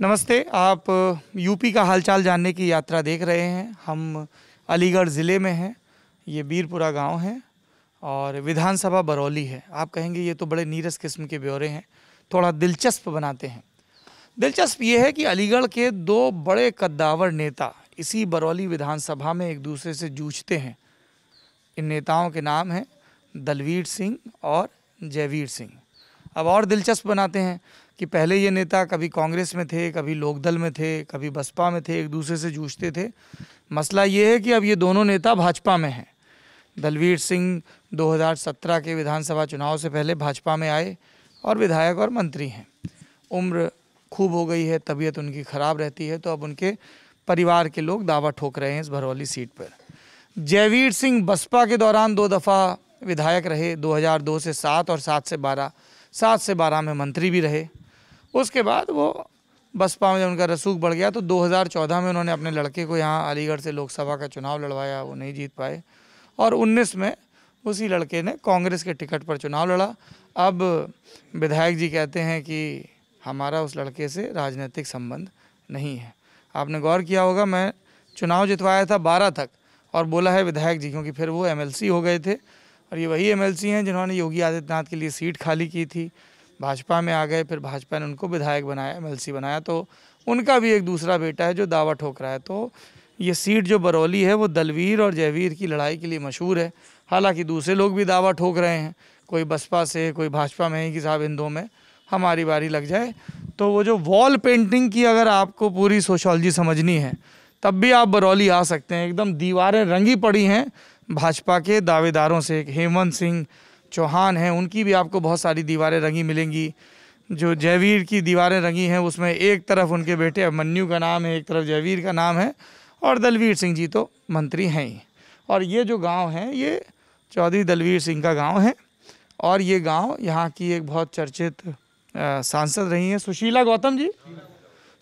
नमस्ते, आप यूपी का हालचाल जानने की यात्रा देख रहे हैं। हम अलीगढ़ ज़िले में हैं, ये बीरपुरा गाँव है और विधानसभा बरौली है। आप कहेंगे, ये तो बड़े नीरस किस्म के ब्यौरे हैं, थोड़ा दिलचस्प बनाते हैं। दिलचस्प ये है कि अलीगढ़ के दो बड़े कद्दावर नेता इसी बरौली विधानसभा में एक दूसरे से जूझते हैं। इन नेताओं के नाम हैं दलवीर सिंह और जयवीर सिंह। अब और दिलचस्प बनाते हैं। कि पहले ये नेता कभी कांग्रेस में थे, कभी लोकदल में थे, कभी बसपा में थे, एक दूसरे से जूझते थे। मसला ये है कि अब ये दोनों नेता भाजपा में हैं। दलवीर सिंह 2017 के विधानसभा चुनाव से पहले भाजपा में आए और विधायक और मंत्री हैं। उम्र खूब हो गई है, तबीयत उनकी ख़राब रहती है तो अब उनके परिवार के लोग दावा ठोक रहे हैं इस भरौली सीट पर। जयवीर सिंह बसपा के दौरान दो दफ़ा विधायक रहे 2002 से सात और सात से बारह। सात से बारह में मंत्री भी रहे। उसके बाद वो बसपा में जब उनका रसूख बढ़ गया तो 2014 में उन्होंने अपने लड़के को यहाँ अलीगढ़ से लोकसभा का चुनाव लड़वाया, वो नहीं जीत पाए। और 19 में उसी लड़के ने कांग्रेस के टिकट पर चुनाव लड़ा। अब विधायक जी कहते हैं कि हमारा उस लड़के से राजनीतिक संबंध नहीं है। आपने गौर किया होगा, मैं चुनाव जितवाया था बारह तक, और बोला है विधायक जी, क्योंकि फिर वो एमएलसी हो गए थे। और ये वही एमएलसी हैं जिन्होंने योगी आदित्यनाथ के लिए सीट खाली की थी। भाजपा में आ गए, फिर भाजपा ने उनको विधायक बनाया, एमएलसी बनाया तो उनका भी एक दूसरा बेटा है जो दावा ठोक रहा है। तो ये सीट जो बरौली है, वो दलवीर और जयवीर की लड़ाई के लिए मशहूर है। हालाँकि दूसरे लोग भी दावा ठोक रहे हैं, कोई बसपा से, कोई भाजपा में ही, कि साहब इन दो में हमारी बारी लग जाए। तो वो जो वॉल पेंटिंग की अगर आपको पूरी सोशोलॉजी समझनी है, तब भी आप बरौली आ सकते हैं। एकदम दीवारें रंगी पड़ी हैं भाजपा के दावेदारों से, एक हेमंत सिंह चौहान हैं, उनकी भी आपको बहुत सारी दीवारें रंगी मिलेंगी। जो जयवीर की दीवारें रंगी हैं, उसमें एक तरफ़ उनके बेटे अभिमन्यु का नाम है, एक तरफ़ जयवीर का नाम है और दलवीर सिंह जी तो मंत्री हैं ही। और ये जो गाँव है, ये चौधरी दलवीर सिंह का गाँव है और ये गाँव यहाँ की एक बहुत चर्चित सांसद रही हैं, सुशीला गौतम जी।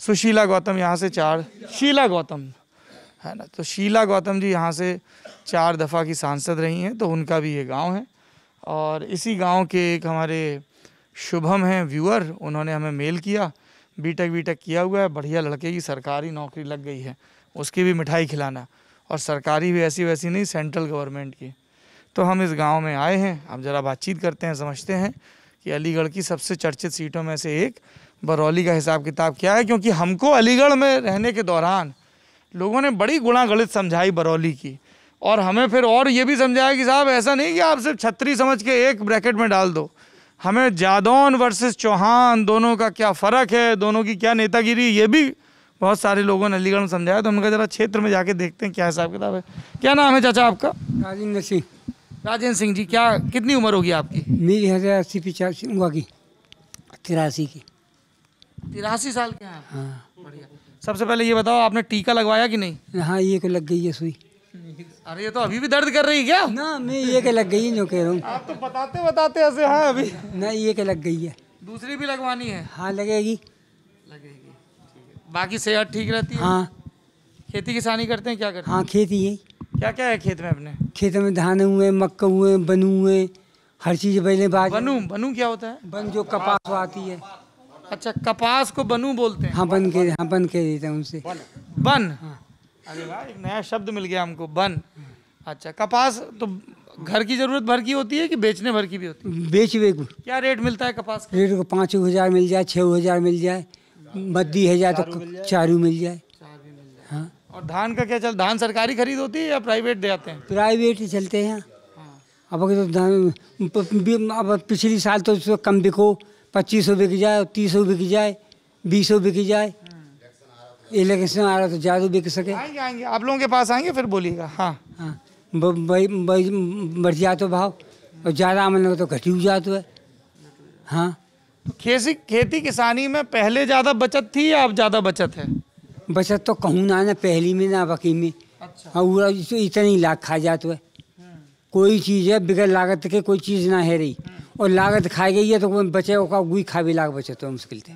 सुशीला गौतम यहाँ से चार, शीला गौतम, है ना? तो शीला गौतम जी यहाँ से चार दफ़ा की सांसद रही हैं तो उनका भी ये गाँव है। और इसी गाँव के एक हमारे शुभम हैं व्यूअर, उन्होंने हमें मेल किया बीटेक बीटेक किया हुआ है, बढ़िया लड़के की सरकारी नौकरी लग गई है, उसकी भी मिठाई खिलाना, और सरकारी भी ऐसी वैसी नहीं सेंट्रल गवर्नमेंट की। तो हम इस गाँव में आए हैं, अब ज़रा बातचीत करते हैं, समझते हैं कि अलीगढ़ की सबसे चर्चित सीटों में से एक बरौली का हिसाब किताब क्या है, क्योंकि हमको अलीगढ़ में रहने के दौरान लोगों ने बड़ी गुणा गणित समझाई बरौली की। और हमें फिर और ये भी समझाया कि साहब ऐसा नहीं कि आप सिर्फ़ छतरी समझ के एक ब्रैकेट में डाल दो। हमें जादौन वर्सेस चौहान दोनों का क्या फ़र्क है दोनों की क्या नेतागिरी ये भी बहुत सारे लोगों ने अलीगढ़ में समझाया। तो उनका ज़रा क्षेत्र में जाके देखते हैं क्या हिसाब किताब है। क्या नाम है चाचा आपका? राजेंद्र सिंह। राजेंद्र सिंह जी क्या कितनी उम्र होगी आपकी? मेरी है अस्सी पिचासी उम्र की तिरासी की। तिरासी साल के हैं हाँ। बढ़िया। सबसे पहले ये बताओ आपने टीका लगवाया कि नहीं? हाँ ये को लग गई है सुई। अरे ये तो अभी भी दर्द कर रही है क्या? ना मैं ये के लग गई है जो कह रहा हूँ। आप तो बताते बताते ऐसे हैं अभी। ना ये के लग गई है। दूसरी भी लगवानी है? हाँ लगेगी। लगेगी बाकी सेहत ठीक रहती है? हाँ। खेती किसानी करते हैं क्या करते हाँ खेती है। क्या क्या है खेत में अपने? खेत में धान हुए मक्का हुए बनू हुए हर चीज़ पहले बाज बनू? बनू क्या होता है? बन जो कपास आती है। अच्छा कपास को बनू बोलते हैं। हाँ बन के हाँ बन के देते हैं उनसे। बन? अरे वाह एक नया शब्द मिल गया हमको बन। अच्छा कपास तो घर की ज़रूरत भर की होती है कि बेचने भर की भी होती है? बेच वे क्या रेट मिलता है कपास का? रेट को पाँच हज़ार मिल जाए छः हज़ार मिल जाए बद्दी है जाए। तो चारू मिल जाए। हाँ। और धान का क्या चल धान सरकारी खरीद होती है या प्राइवेट दे आते हैं? प्राइवेट ही चलते हैं। अब अगर तो धान अब पिछली साल तो कम बिको पच्चीस सौ बिक जाए तीस सौ बिक जाए बीस सौ बिक जाए इलेक्शन आ रहा तो जादू बिक सके। आएँगे आएँगे। आप लोगों के पास आएँगे फिर बोलिएगा। हाँ। हाँ। बढ़ जाए तो भाव। और ज़्यादा आमन लगे तो घटी जाते है। हाँ। तो खेती खेती किसानी में पहले ज़्यादा बचत थी या अब ज़्यादा बचत है? बचत तो कहूँ ना ना पहली में ना बाकी में। अच्छा। हाँ इतनी लाख खा जाते है। कोई चीज़ है बिगड़ लागत के कोई चीज़ ना है रही। और लागत खाई गई है तो बचे का गुई खा भी लाख बचे तो मुश्किल थे।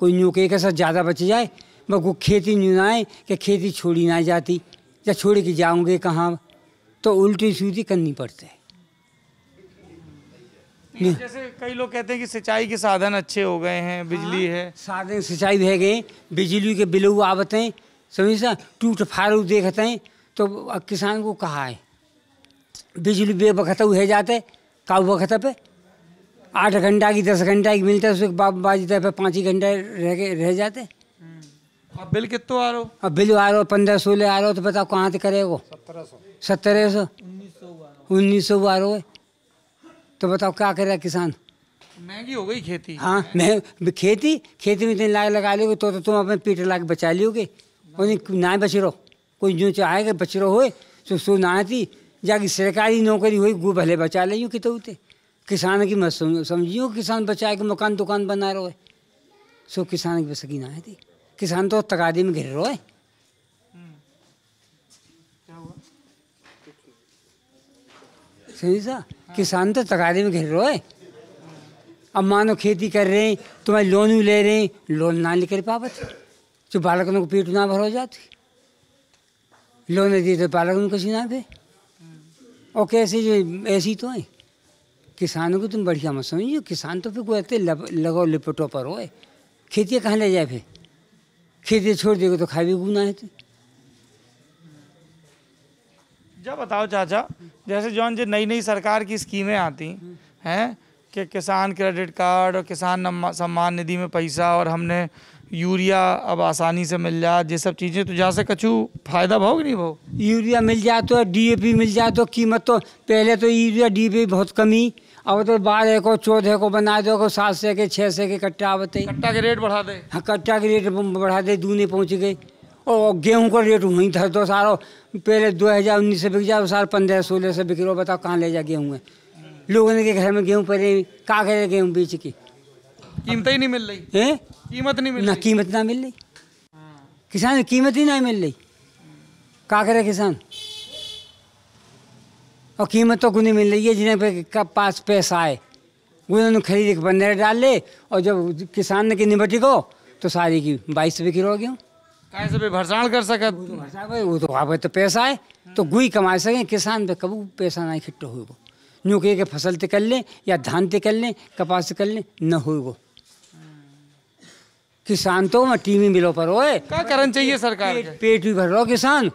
कोई न्यू के साथ ज़्यादा बच जाए वो खेती न्यू आए कि खेती छोड़ी ना जाती। या छोड़ के जाऊँगे कहाँ? तो उल्टी सीधी करनी पड़ती है। जैसे कई लोग कहते हैं कि सिंचाई के साधन अच्छे हो गए हैं बिजली हाँ, है। साधन सिंचाई भे गए। बिजली के बिलऊ आवत हैं समझ टूट फारू देखते हैं। तो किसान को कहा है? बिजली बे वक्त है जाते का वक्त पे। आठ घंटा की दस घंटा की मिलता है उसके बाद बाजते पे पाँच ही घंटे रह रह जाते। अब बिल कितो आ रहा अब बिल आ रहा हो पंद्रह सोलह आ रहा हो तो बताओ कहाँ से करेगा? सत्रह सौ। उन्नीस सौ आ रहा। है। तो बताओ क्या करेगा किसान? महँगी हो गई खेती। हाँ मैं खेती खेती में इतनी लाग लगा लोगे तो, तो तुम अपने पेट ला के बचा लियोगे। और नहीं ना बच रहो। कोई जो चाहेगा बच रहो होए तो सो ना थी जाके सरकारी नौकरी हुई गु भले बचा लियो कि तो उते। किसान की मत समझियो किसान बचाए के मकान दुकान बना रहो है सो किसान की बस की ना है थी किसान तो तकादी में घिर रहो है सा, किसान तो तकादी में घिर रहो है अब मानो खेती कर रहे हैं, तुम्हारे लोन भी ले रहे हैं, लोन ना लेकर पावत जो बालकों को पेट ना भर हो जाती लोन दी तो बालकों को कुछ ना दे। और कैसे जो, ऐसी तो है। किसानों को तुम बढ़िया मत समझिए, किसान तो फिर कोई लगो लिपटो पर हो खेती कहाँ ले जाए फिर? खेती छोड़ देगा तो खाए भी गुना है तो। जब बताओ चाचा जैसे जौन जो नई नई सरकार की स्कीमें आती हैं कि किसान क्रेडिट कार्ड और किसान सम्मान निधि में पैसा और हमने यूरिया अब आसानी से मिल जाए ये सब चीज़ें तो जहाँ से कछु फ़ायदा भाव कि नहीं भाव यूरिया मिल जाए तो डीएपी मिल जाए तो कीमत तो पहले तो यूरिया डीएपी बहुत कमी अब तो बारह को चौदह को बना दो को सात सौ के छः सौ के कट्टा आवते। कट्टा के रेट बढ़ा दे। हाँ कट्टा के रेट बढ़ा दे दूने पहुँच गए और गेहूँ का रेट वहीं था दो सारों पहले दो हज़ार उन्नीस से बिक जाए साल पंद्रह सोलह से बिक रहा बताओ कहाँ ले जा गेहूँ है। लोगों ने के घर में गेहूँ पड़े का करे गेहूँ बेच के? कीमत ही नहीं मिल रही। हैं? कीमत नहीं मिल ना कीमत ना मिल रही। किसान की कीमत ही ना मिल रही। का करे किसान? और कीमत तो नहीं मिल रही है जिन्हें पे का पास पैसा आए उन्होंने खरीद के बंदर डाल ले और जब किसान ने की निबटी को तो सारी की बाईस रुपये किलो गेहूँ कैसे भी भरसाण कर सकत वो तो आप तो पैसा है तो गुई कमा सकें किसान पे कबू पैसा ना इकट्ठा होगा यूँ कह के फ़सल ते कर लें या धान ते कर लें कपास से कर लें न होगा किसान तो मट्टी में मिलो पर होए। क्या करना चाहिए सरकार पेट, पेट भी भर रहा हो किसान?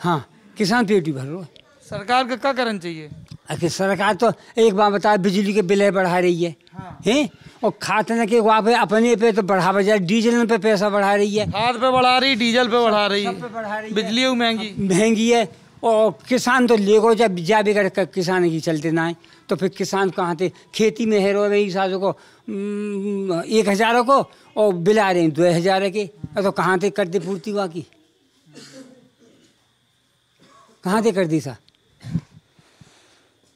हाँ किसान पेट भी भर रहा है। सरकार का क्या करना चाहिए? आखिर सरकार तो एक बार बता बिजली के बिल बढ़ा रही है। हाँ। हैं? और खाते के वहाँ पे अपने पे तो बढ़ावा जाए डीजल पे पैसा बढ़ा रही है। खाद पे बढ़ा रही डीजल पे बढ़ा रही। सब बढ़ा रही है। बिजली महँगी। महँगी है और किसान तो लेगो जब जा बिगड़ कर किसान की चलते ना है। तो फिर किसान कहाँ थे? खेती में है रो रही सासों को एक हज़ारों को और बिल आ रहे हैं दो हज़ार के। तो कहाँ थे? करते पूर्ति हुआ की। कहाँ थे कर दी सा?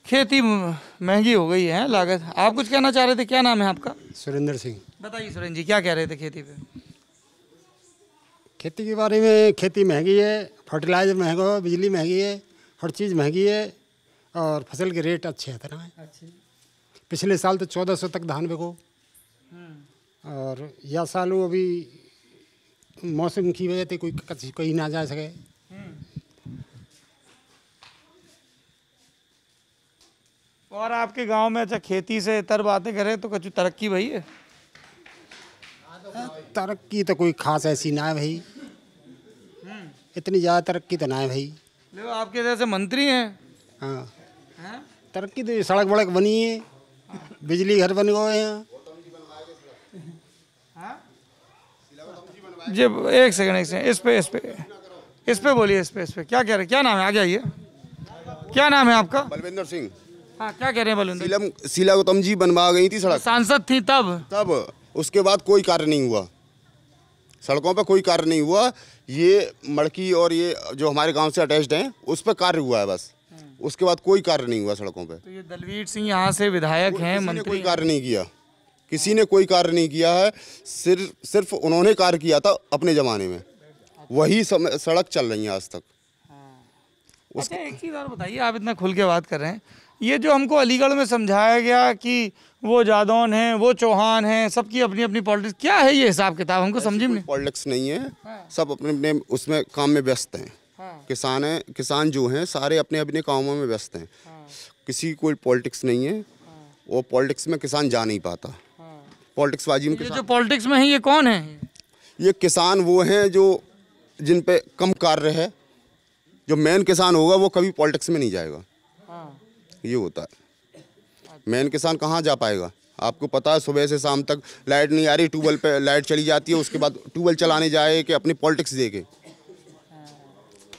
खेती महँगी हो गई है लागत। आप कुछ कहना चाह रहे थे? क्या नाम है आपका? सुरेंद्र सिंह। बताइए सुरेंद्र जी क्या कह रहे थे खेती पे? खेती के बारे में खेती महँगी है फर्टिलाइज़र महँगा है बिजली महँगी है हर चीज़ महँगी है और फ़सल के रेट अच्छे हैं तरह है पिछले साल तो चौदह सौ तक धान बिको। और यह साल वो अभी मौसम की वजह से कोई कहीं ना जा सके। और आपके गाँव में अच्छा खेती से इतर बातें करें तो कुछ तरक्की भाई है? तरक्की तो कोई खास ऐसी ना है भाई। इतनी ज़्यादा तरक्की तो ना है भाई। देखो आपके जैसे मंत्री हैं। हाँ। हैं? तरक्की तो सड़क वड़क बनी है। बिजली घर बन गए हैं। जी एक सेकंड एक सेकंड इस पे इस पे इस पे बोलिए इस पे इस पे। क्या कह रहे क्या नाम है? आगे आइए। क्या नाम है आपका? बलविंदर सिंह। हाँ क्या कह रहे हैं बलविंदर? सीलम शीला गौतम जी बनवा गई थी सड़क। सांसद थी तब? तब उसके बाद कोई कार्य नहीं हुआ। सड़कों पर कोई कार्य नहीं हुआ। ये मड़की और ये जो हमारे गाँव से अटैच्ड हैं उस पर कार्य हुआ है बस। उसके बाद कोई कार्य नहीं हुआ सड़कों पे। तो ये दलवीर सिंह यहाँ से विधायक हैं किसी ने मंत्री कोई कार्य नहीं किया। किसी ने कोई कार्य नहीं किया है। सिर्फ़ सिर्फ़ उन्होंने कार्य किया था अपने ज़माने में। वही समय सड़क चल रही है आज तक। अच्छा एक चीज़ और बताइए आप इतना खुल के बात कर रहे हैं। ये जो हमको अलीगढ़ में समझाया गया कि वो जादौन हैं वो चौहान हैं सबकी अपनी अपनी पॉलिटिक्स क्या है ये हिसाब किताब? हमको समझी में नहीं। पॉलिटिक्स नहीं है। सब अपने अपने उसमें काम में व्यस्त हैं। किसान हैं किसान जो हैं सारे अपने अपने कामों में व्यस्त हैं। किसी की कोई पॉलिटिक्स नहीं है। वो पॉलिटिक्स में किसान जा नहीं पाता। पॉलिटिक्स बाजी में जो पॉलिटिक्स में है ये कौन है? ये किसान वो हैं जो जिन पे कम कार्य है। जो मेन किसान होगा वो कभी पॉलिटिक्स में नहीं जाएगा। ये होता है। मेन किसान कहाँ जा पाएगा? आपको पता है सुबह से शाम तक लाइट नहीं आ रही ट्यूबवेल पे लाइट चली जाती है उसके बाद ट्यूबवेल चलाने जाए कि अपनी पॉलिटिक्स देखे।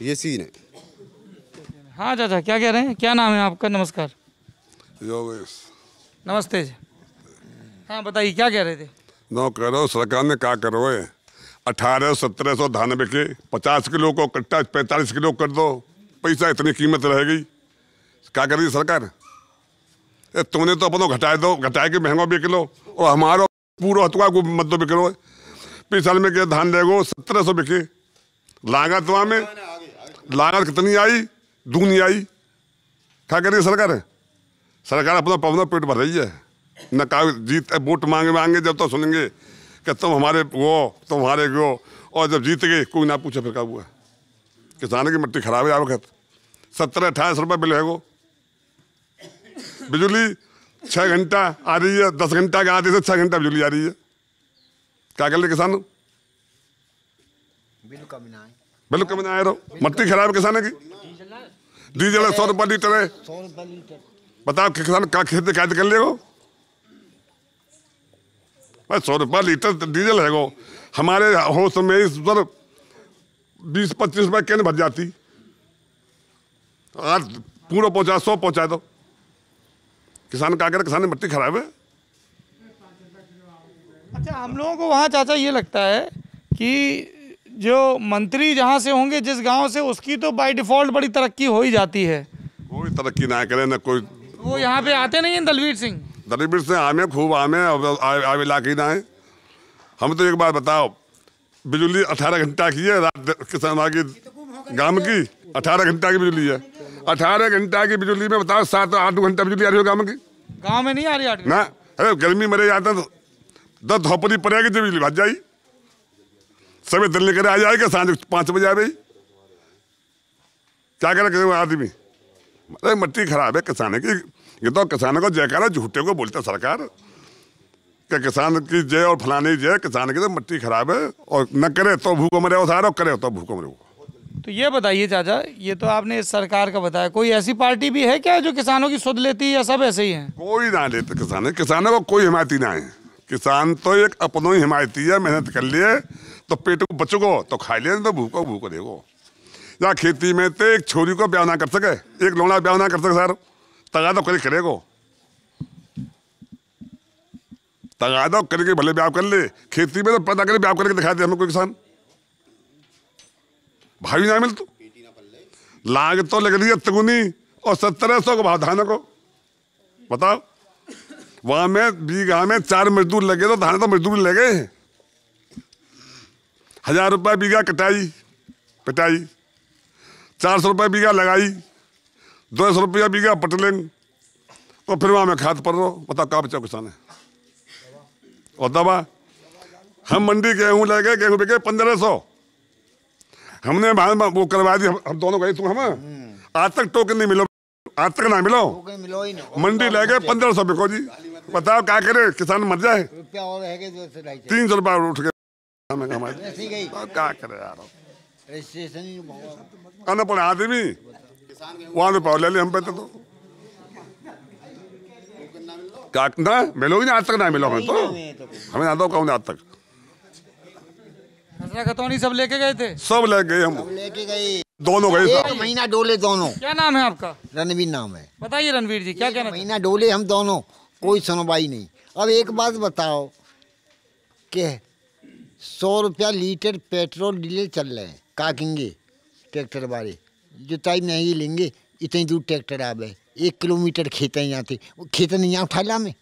ये सीन है। हाँ चाचा क्या कह रहे हैं? क्या नाम है आपका? नमस्कार। योगेश नमस्ते जी। हाँ बताइए क्या कह रहे थे? नौ करो सरकार ने क्या करो है? अठारह सत्रह सौ धान बिके पचास किलो को कट्टा पैंतालीस किलो कर दो पैसा इतनी कीमत रहेगी क्या कर रही सरकार? ए, तुमने तो अपनों घटाए दो घटाए के महंगो बिक लो और हमारो पूरा हतुआ को मत दो बिक लो पिछले में क्या धान लेगो सत्रह सौ बिके। लागत वहाँ में लागत कितनी आई? दूनी आई। क्या कर रही है सरकार? सरकार अपना पवना पेट भर रही है। न का जीत वोट मांगे मांगे जब तो सुनेंगे कि तुम हमारे वो तुम हमारे वो और जब जीत गए कोई ना पूछे फिर क्या हुआ? किसान की मिट्टी खराब है आ वक्त अठारह रुपये बिल है वो। बिजली छः घंटा आ रही है दस घंटा के आधे से छः घंटा बिजली आ रही है। क्या कर ले किसान? बिल कम ना आए। रहो। मिट्टी खराब है किसान की? डीजल है सौ रुपये लीटर है। बताओ किसान का खेती कैद कर लेगो? भाई सौ रुपये लीटर डीजल है गो हमारे होश में इस पर बीस पच्चीस रुपये कैन भर जाती। आज पूरा पहुँचा सौ पहुँचा दो। किसान का करे किसान की मिट्टी खराब है। अच्छा हम लोगों को वहाँ चाचा ये लगता है कि जो मंत्री जहाँ से होंगे जिस गाँव से उसकी तो बाय डिफ़ॉल्ट बड़ी तरक्की हो ही जाती है। कोई तरक्की ना करे ना कोई वो यहाँ पे आते नहीं हैं दलवीर सिंह? दलवीर सिंह आमे खूब आमे आवे इलाके ना है। हम तो एक बात बताओ बिजली अठारह घंटा की है रात किसान की गाँव की अठारह घंटा की बिजली है। अठारह घंटा की बिजली में बताओ सात आठ घंटा बिजली आ रही हो गाँव की गाँव में नहीं आ रही आठ ना अरे गर्मी मरे जाता तो दस धोपरी पड़ेगी जब बिजली भज जाई सभी दिल लेकर आ जाएगा साँझ पाँच बजे आ गई। क्या करे करे आदमी? अरे मट्टी खराब है किसान की। ये तो किसानों को जयकारा झूठे को बोलता सरकार। कि किसान की जय और फलाने जय किसान की तो मट्टी खराब है। और न करे तो भूखो मरे सारा करे तो भूखो मरे वो तो ये बताइए चाचा, ये तो आपने सरकार का बताया। कोई ऐसी पार्टी भी है क्या जो किसानों की सुध लेती है या सब ऐसे ही हैं? कोई ना लेते किसान किसानों को कोई हिमायती ना है। किसान तो एक अपनों ही हिमायती है, मेहनत कर लिए तो पेट को बचोगो तो खा लिए तो भूखो भूखो देखो। या खेती में तो एक छोरी को ब्याह ना कर सके, एक लोड़ा ब्याह ना कर सके सर। तगा तो करे करेगो। तगा तो करके भले ब्याह कर ले। खेती में तो पता करे, ब्याह करके दिखा दे हमें कोई किसान। भाई ना मिल तो लाग तो लग रही है तगुनी और सत्रह सौ धान को। बताओ। वहाँ में बीघा में चार मजदूर लगे तो धान तो मजदूर लगे। हज़ार रुपये बीघा कटाई, पिटाई। चार सौ रुपये बीघा लगाई, दो सौ रुपया बीघा पटलेंग। और फिर वहाँ में खाद पर रहो। बताओ, कहाँ बचा किसान है? और दवा? हम मंडी गेहूँ ले गए गेहूँ बिके पंद्रह सौ। हमने वो करवा दी हम, हम दोनों गए तुम हम। आज तक टोकन नहीं मिलो आज तक ना मिलो। ही मंडी ले गए पंद्रह सौ बिको जी। बताओ क्या करे किसान मर जाए। ढाई तीन सौ रुपया उठ गए। क्या करे यार। अनपढ़ आदमी। वहाँ रुपया ले ले हम पे तो क्या ना मिलो। ही ना आज तक ना मिलो हमें तो। हमें ना दो कहूँ आज तक। खसरा खतौनी सब लेके गए थे? सब ले गए हम। लेके गई दोनों गए महीना डोले दोनों। क्या नाम है आपका? रणवीर नाम है। बताइए रणवीर जी क्या कहना महीना डोले हम दोनों कोई सुनवाई नहीं। अब एक बात बताओ कि सौ रुपया लीटर पेट्रोल डीजल चल रहे हैं काकेंगे ट्रैक्टर वाले। जुताई महँगी लेंगे इतनी दूर ट्रैक्टर आ गए। एक किलोमीटर खेतें जाते वो खेत नहीं यहाँ उठा ला में।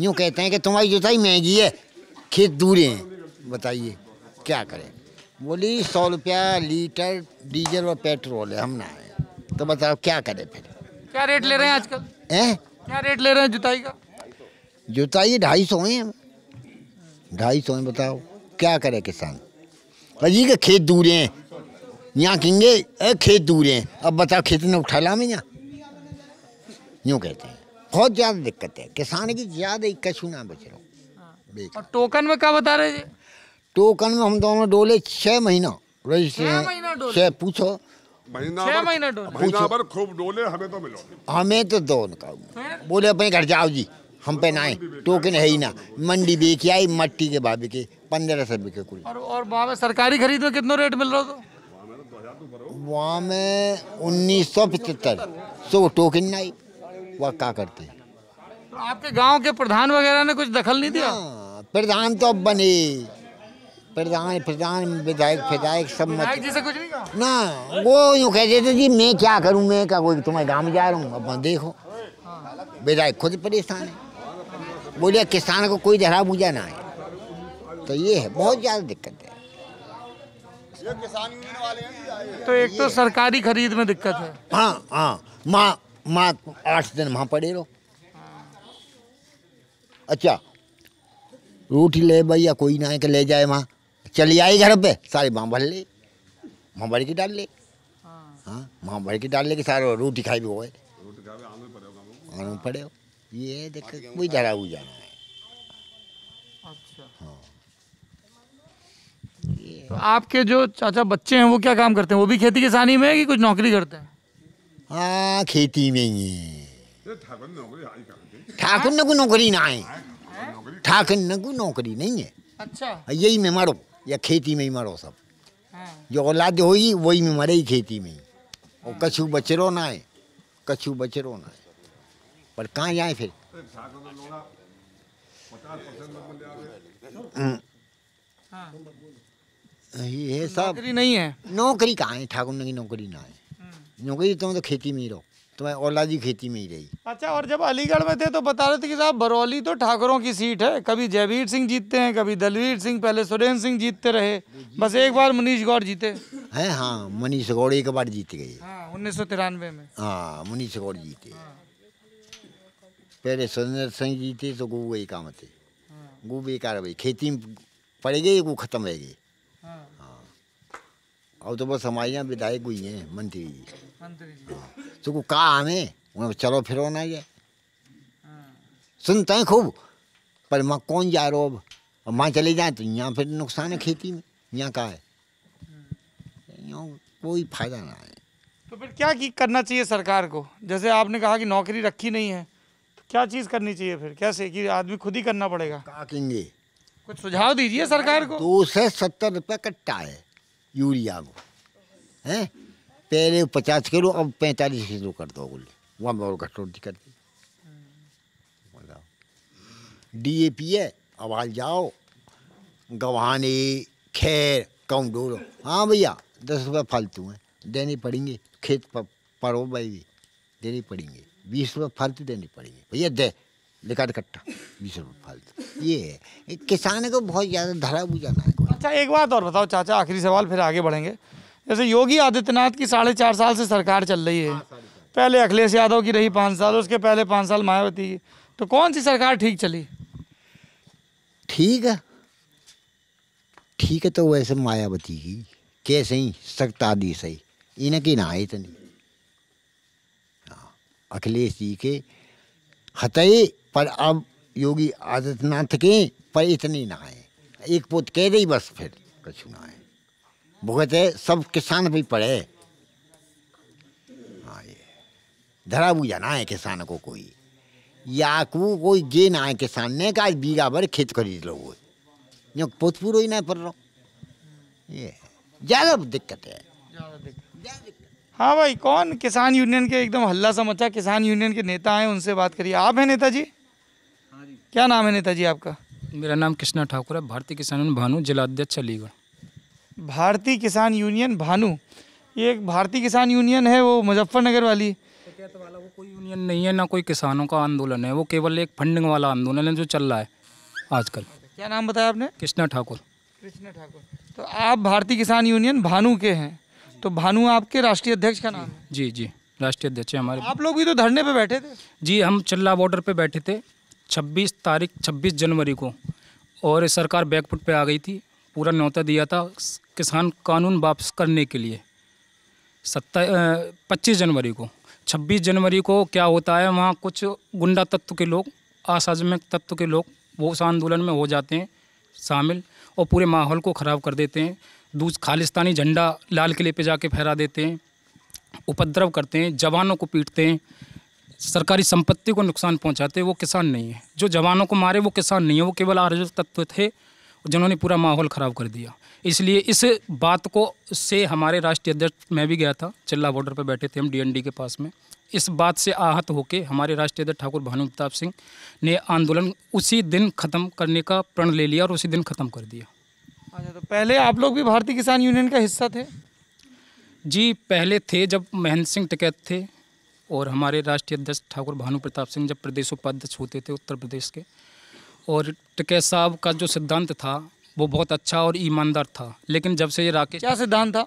यूँ कहते हैं कि तुम्हारी जुताई महँगी है खेत दूर हैं। बताइए क्या करें? बोली सौ रुपया लीटर डीजल और पेट्रोल है हम ना है। तो बताओ क्या करें फिर? क्या रेट ले रहे हैं आजकल? हैं? क्या रेट ले रहे हैं जुताई का? जुताई ढाई सौ है। ढाई सौ है बताओ क्या करे किसान? अजी के खेत दूर हैं। यहाँ कहेंगे खेत दूर हैं। अब बताओ खेत ने उठा ला में यहाँ? यूँ कहते हैं। बहुत ज़्यादा दिक्कत है। किसान की ज़्यादा ही कछु ना बच रहा बेकार और टोकन में क्या बता रहे जी टोकन में हम दोनों डोले छः महीना छह रजिस्ट्रेशन महीना डोले? छः पूछो। महीना छह महीना महीना भर खूब डोले हमें तो मिलो हमें तो दो का बोले अपने घर जाओ जी हम पे ना टोकन है ही ना। मंडी बेच आई मट्टी के भाभी के पंद्रह सौ बिके कुल। और और वहाँ पे सरकारी खरीद में कितना रेट मिल रहा था वहाँ में उन्नीस सौ पचहत्तर। सो टोकन ना आई वह क्या करते? तो आपके गाँव के प्रधान वगैरह ने कुछ दखल नहीं दिया? हाँ, प्रधान तो अब बने। प्रधान प्रधान विधायक विधायक सब मत। विधायक जी से कुछ नहीं कहा? ना वो यूँ कहते थे जी मैं क्या करूँ मैं क्या कोई तुम्हारे गाँव में जा रहा हूँ अब देखो। विधायक खुद परेशान है। बोले किसान को कोई धरा बूझा ना है तो ये है बहुत ज़्यादा दिक्कत है। तो एक तो सरकारी खरीद में दिक्कत है। हाँ हाँ माँ माँ आठ दिन वहाँ पड़े रहो। अच्छा रोटी ले भैया कोई ना है कि ले जाए वहाँ। चली आई घर पे सारे माँ भर ले वहाँ भर के डाल ले। हाँ वहाँ भर के डाल ले कि सारे रोटी खाई भी होए। आने पड़े हो। ये है दिक्कत कोई धरा हुआ जाना है। तो आपके जो चाचा बच्चे हैं वो क्या काम करते हैं? वो भी खेती किसानी में है कि कुछ नौकरी करते हैं? हाँ खेती में ही है। ठाकुर ने नौकरी ने को नौकरी ना है? ठाकुर ने को नौकरी नहीं है। अच्छा। यही में मरो। या खेती में ही मरो सब। हाँ। जो औलाद होगी वही में मरे ही खेती में ही। और कछु बचरो ना है कछु बचरो ना है। पर कहाँ जाए फिर? हम्म। ये है सब। नौकरी नहीं है। नौकरी कहाँ है? ठाकुर ने की नौकरी ना है। नौकरी तुम तो खेती में ही रहो। तुम्हारी औलाद ही खेती में ही रही। अच्छा और जब अलीगढ़ में थे तो बता रहे थे कि साहब बरौली तो ठाकुरों की सीट है। कभी जयवीर सिंह जीतते हैं कभी दलवीर सिंह पहले सुरेंद्र सिंह जीतते रहे। बस एक बार मनीष गौड़ जीते। हैं हाँ मनीष गौड़ एक बार जीत गए। हाँ उन्नीस सौ तिरानवे में। हाँ मनीष गौड़ जीते। पहले सुरेंद्र सिंह जीते तो गु वही काम थे। गु बेकार भाई खेती में पड़ गए गु खत्म रह गए। हाँ, अब तो बस हमारे यहाँ विधायक हुई हैं मंत्री जी। मंत्री जी। तो को कहा हमें? उन्हें चलो फिरो ना ये सुनते हैं खूब पर माँ कौन जा रो अब? अब माँ चले जाए तो यहाँ फिर नुकसान है खेती में। यहाँ का है? यहाँ कोई फ़ायदा ना है तो फिर क्या की करना चाहिए सरकार को? जैसे आपने कहा कि नौकरी रखी नहीं है तो क्या चीज़ करनी चाहिए फिर? कैसे कि आदमी खुद ही करना पड़ेगा? का कहेंगे? कुछ सुझाव दीजिए सरकार को। दो से सत्तर रुपये कट्टा है। यूरिया को। हैं? पहले पचास किलो, अब पैंतालीस किलो कर दो बोले वहाँ और कटौती कर दी डी ए पी है हाल जाओ। गवाने, खैर, कौन डोलो हाँ भैया, दस रुपये फालतू हैं, देने पड़ेंगे। खेत पर पड़ो भाई देने पड़ेंगे। बीस रुपये फालतू देने पड़ेंगे। भैया, दे लिखा कट्टा बीस रुपये फालतू। ये है। किसान को बहुत ज़्यादा धरा बुझाना है अच्छा एक बात और बताओ चाचा आखिरी सवाल फिर आगे बढ़ेंगे। जैसे योगी आदित्यनाथ की साढ़े चार साल से सरकार चल रही है। पहले अखिलेश यादव की रही पाँच साल उसके पहले पाँच साल मायावती की। तो कौन सी सरकार ठीक चली? ठीक है। ठीक है तो वैसे मायावती की। कैसे ही सख्त आदि सही इनकी ना है इतनी। हाँ, अखिलेश जी के हतई पर अब योगी आदित्यनाथ के पर इतनी ना है एक पोत कह रही बस फिर, कछु ना है भुगत है, सब किसान भी पड़े। हाँ ये, धरा बुझा ना है किसान को कोई। या को कोई गे ना है किसान ने का आज बीघा भर खेत खरीद लो वो। जो पोत पूरा ही ना पड़ रहा। ये। ज़्यादा दिक्कत है। हाँ भाई, कौन किसान यूनियन के एकदम हल्ला सा मचा, किसान यूनियन के नेता हैं उनसे बात करिए। आप हैं नेताजी? क्या नाम है नेताजी आपका? मेरा नाम कृष्णा ठाकुर है भारतीय किसान यूनियन भानु जिला अध्यक्ष अलीगढ़। भारतीय किसान यूनियन भानु? ये एक भारतीय किसान यूनियन है वो मुजफ्फरनगर वाली। पंचायत वाला वो कोई यूनियन नहीं है ना कोई किसानों का आंदोलन है वो केवल एक फंडिंग वाला आंदोलन है जो चल रहा है आजकल। क्या नाम बताया आपने? कृष्णा ठाकुर। कृष्णा ठाकुर। तो आप भारतीय किसान यूनियन भानु के हैं तो भानु आपके राष्ट्रीय अध्यक्ष का नाम है? जी जी राष्ट्रीय अध्यक्ष हमारे। आप लोग भी तो धरने पे बैठे थे। जी हम चिल्ला बॉर्डर पे बैठे थे। 26 तारीख 26 जनवरी को और सरकार बैकफुट पे आ गई थी। पूरा न्यौता दिया था किसान कानून वापस करने के लिए। सत्ता पच्चीस जनवरी को। छब्बीस जनवरी को क्या होता है, वहाँ कुछ गुंडा तत्व के लोग असाजमिक तत्व के लोग, वो उस आंदोलन में हो जाते हैं, शामिल और पूरे माहौल को ख़राब कर देते हैं। दूस, खालिस्तानी झंडा लाल किले पे जाके फहरा देते हैं, उपद्रव करते हैं, जवानों को पीटते हैं सरकारी संपत्ति को नुकसान पहुंचाते वो किसान नहीं है। जो जवानों को मारे वो किसान नहीं है वो केवल आरज़ू तत्व थे जिन्होंने पूरा माहौल ख़राब कर दिया। इसलिए इस बात को से हमारे राष्ट्रीय अध्यक्ष मैं भी गया था चिल्ला बॉर्डर पर बैठे थे हम डीएनडी के पास में। इस बात से आहत होकर हमारे राष्ट्रीय अध्यक्ष ठाकुर भानु प्रताप सिंह ने आंदोलन उसी दिन ख़त्म करने का प्रण ले लिया और उसी दिन ख़त्म कर दिया। अच्छा तो पहले आप लोग भी भारतीय किसान यूनियन का हिस्सा थे? जी पहले थे जब महेंद्र सिंह टिकैत थे। और हमारे राष्ट्रीय अध्यक्ष ठाकुर भानु प्रताप सिंह जब प्रदेश उपाध्यक्ष होते थे उत्तर प्रदेश के और टिकैत साहब का जो सिद्धांत था वो बहुत अच्छा और ईमानदार था। लेकिन जब से ये राकेश क्या सिद्धांत था?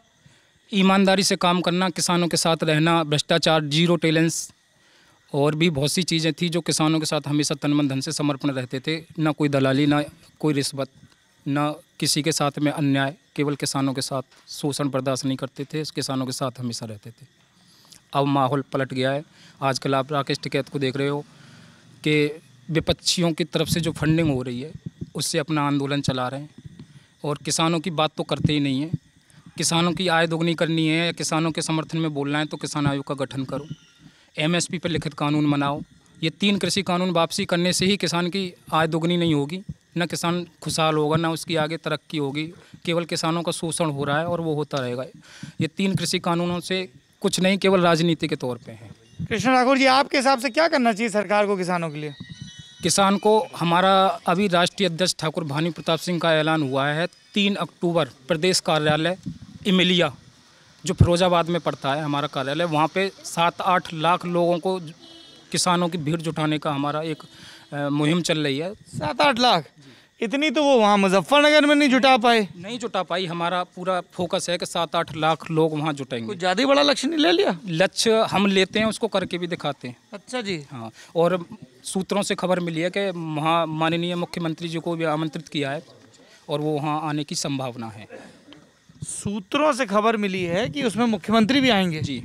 ईमानदारी से काम करना किसानों के साथ रहना भ्रष्टाचार ज़ीरो टैलेंस और भी बहुत सी चीज़ें थी जो किसानों के साथ हमेशा तन मन धन से समर्पण रहते थे। ना कोई दलाली ना कोई रिश्वत ना किसी के साथ में अन्याय केवल किसानों के साथ शोषण बर्दाश्त नहीं करते थे किसानों के साथ हमेशा रहते थे। अब माहौल पलट गया है। आजकल आप राकेश टिकैत को देख रहे हो कि विपक्षियों की तरफ़ से जो फंडिंग हो रही है, उससे अपना आंदोलन चला रहे हैं। और किसानों की बात तो करते ही नहीं है। किसानों की आय दोगुनी करनी है या किसानों के समर्थन में बोलना है तो किसान आयोग का गठन करो। एमएसपी पर लिखित कानून बनाओ। ये तीन कृषि कानून वापसी करने से ही किसान की आय दोगुनी नहीं होगी। न किसान खुशहाल होगा, ना उसकी आगे तरक्की होगी। केवल किसानों का शोषण हो रहा है और वो होता रहेगा। ये तीन कृषि कानूनों से कुछ नहीं केवल राजनीति के तौर पे है। कृष्ण ठाकुर जी आपके हिसाब से क्या करना चाहिए सरकार को किसानों के लिए? किसान को हमारा अभी राष्ट्रीय अध्यक्ष ठाकुर भानु प्रताप सिंह का ऐलान हुआ है तीन अक्टूबर प्रदेश कार्यालय इमिलिया जो फिरोजाबाद में पड़ता है हमारा कार्यालय वहाँ पे सात आठ लाख लोगों को किसानों की भीड़ जुटाने का हमारा एक मुहिम चल रही है। सात आठ लाख? इतनी तो वो वहाँ मुजफ्फरनगर में नहीं जुटा पाए। नहीं जुटा पाई हमारा पूरा फोकस है कि सात आठ लाख लोग वहाँ जुटेंगे। कुछ ज़्यादा ही बड़ा लक्ष्य नहीं ले लिया? लक्ष्य हम लेते हैं उसको करके भी दिखाते हैं। अच्छा जी। हाँ और सूत्रों से खबर मिली है कि वहाँ माननीय मुख्यमंत्री जी को भी आमंत्रित किया है और वो वहाँ आने की संभावना है। सूत्रों से खबर मिली है कि उसमें मुख्यमंत्री भी आएँगे। जी।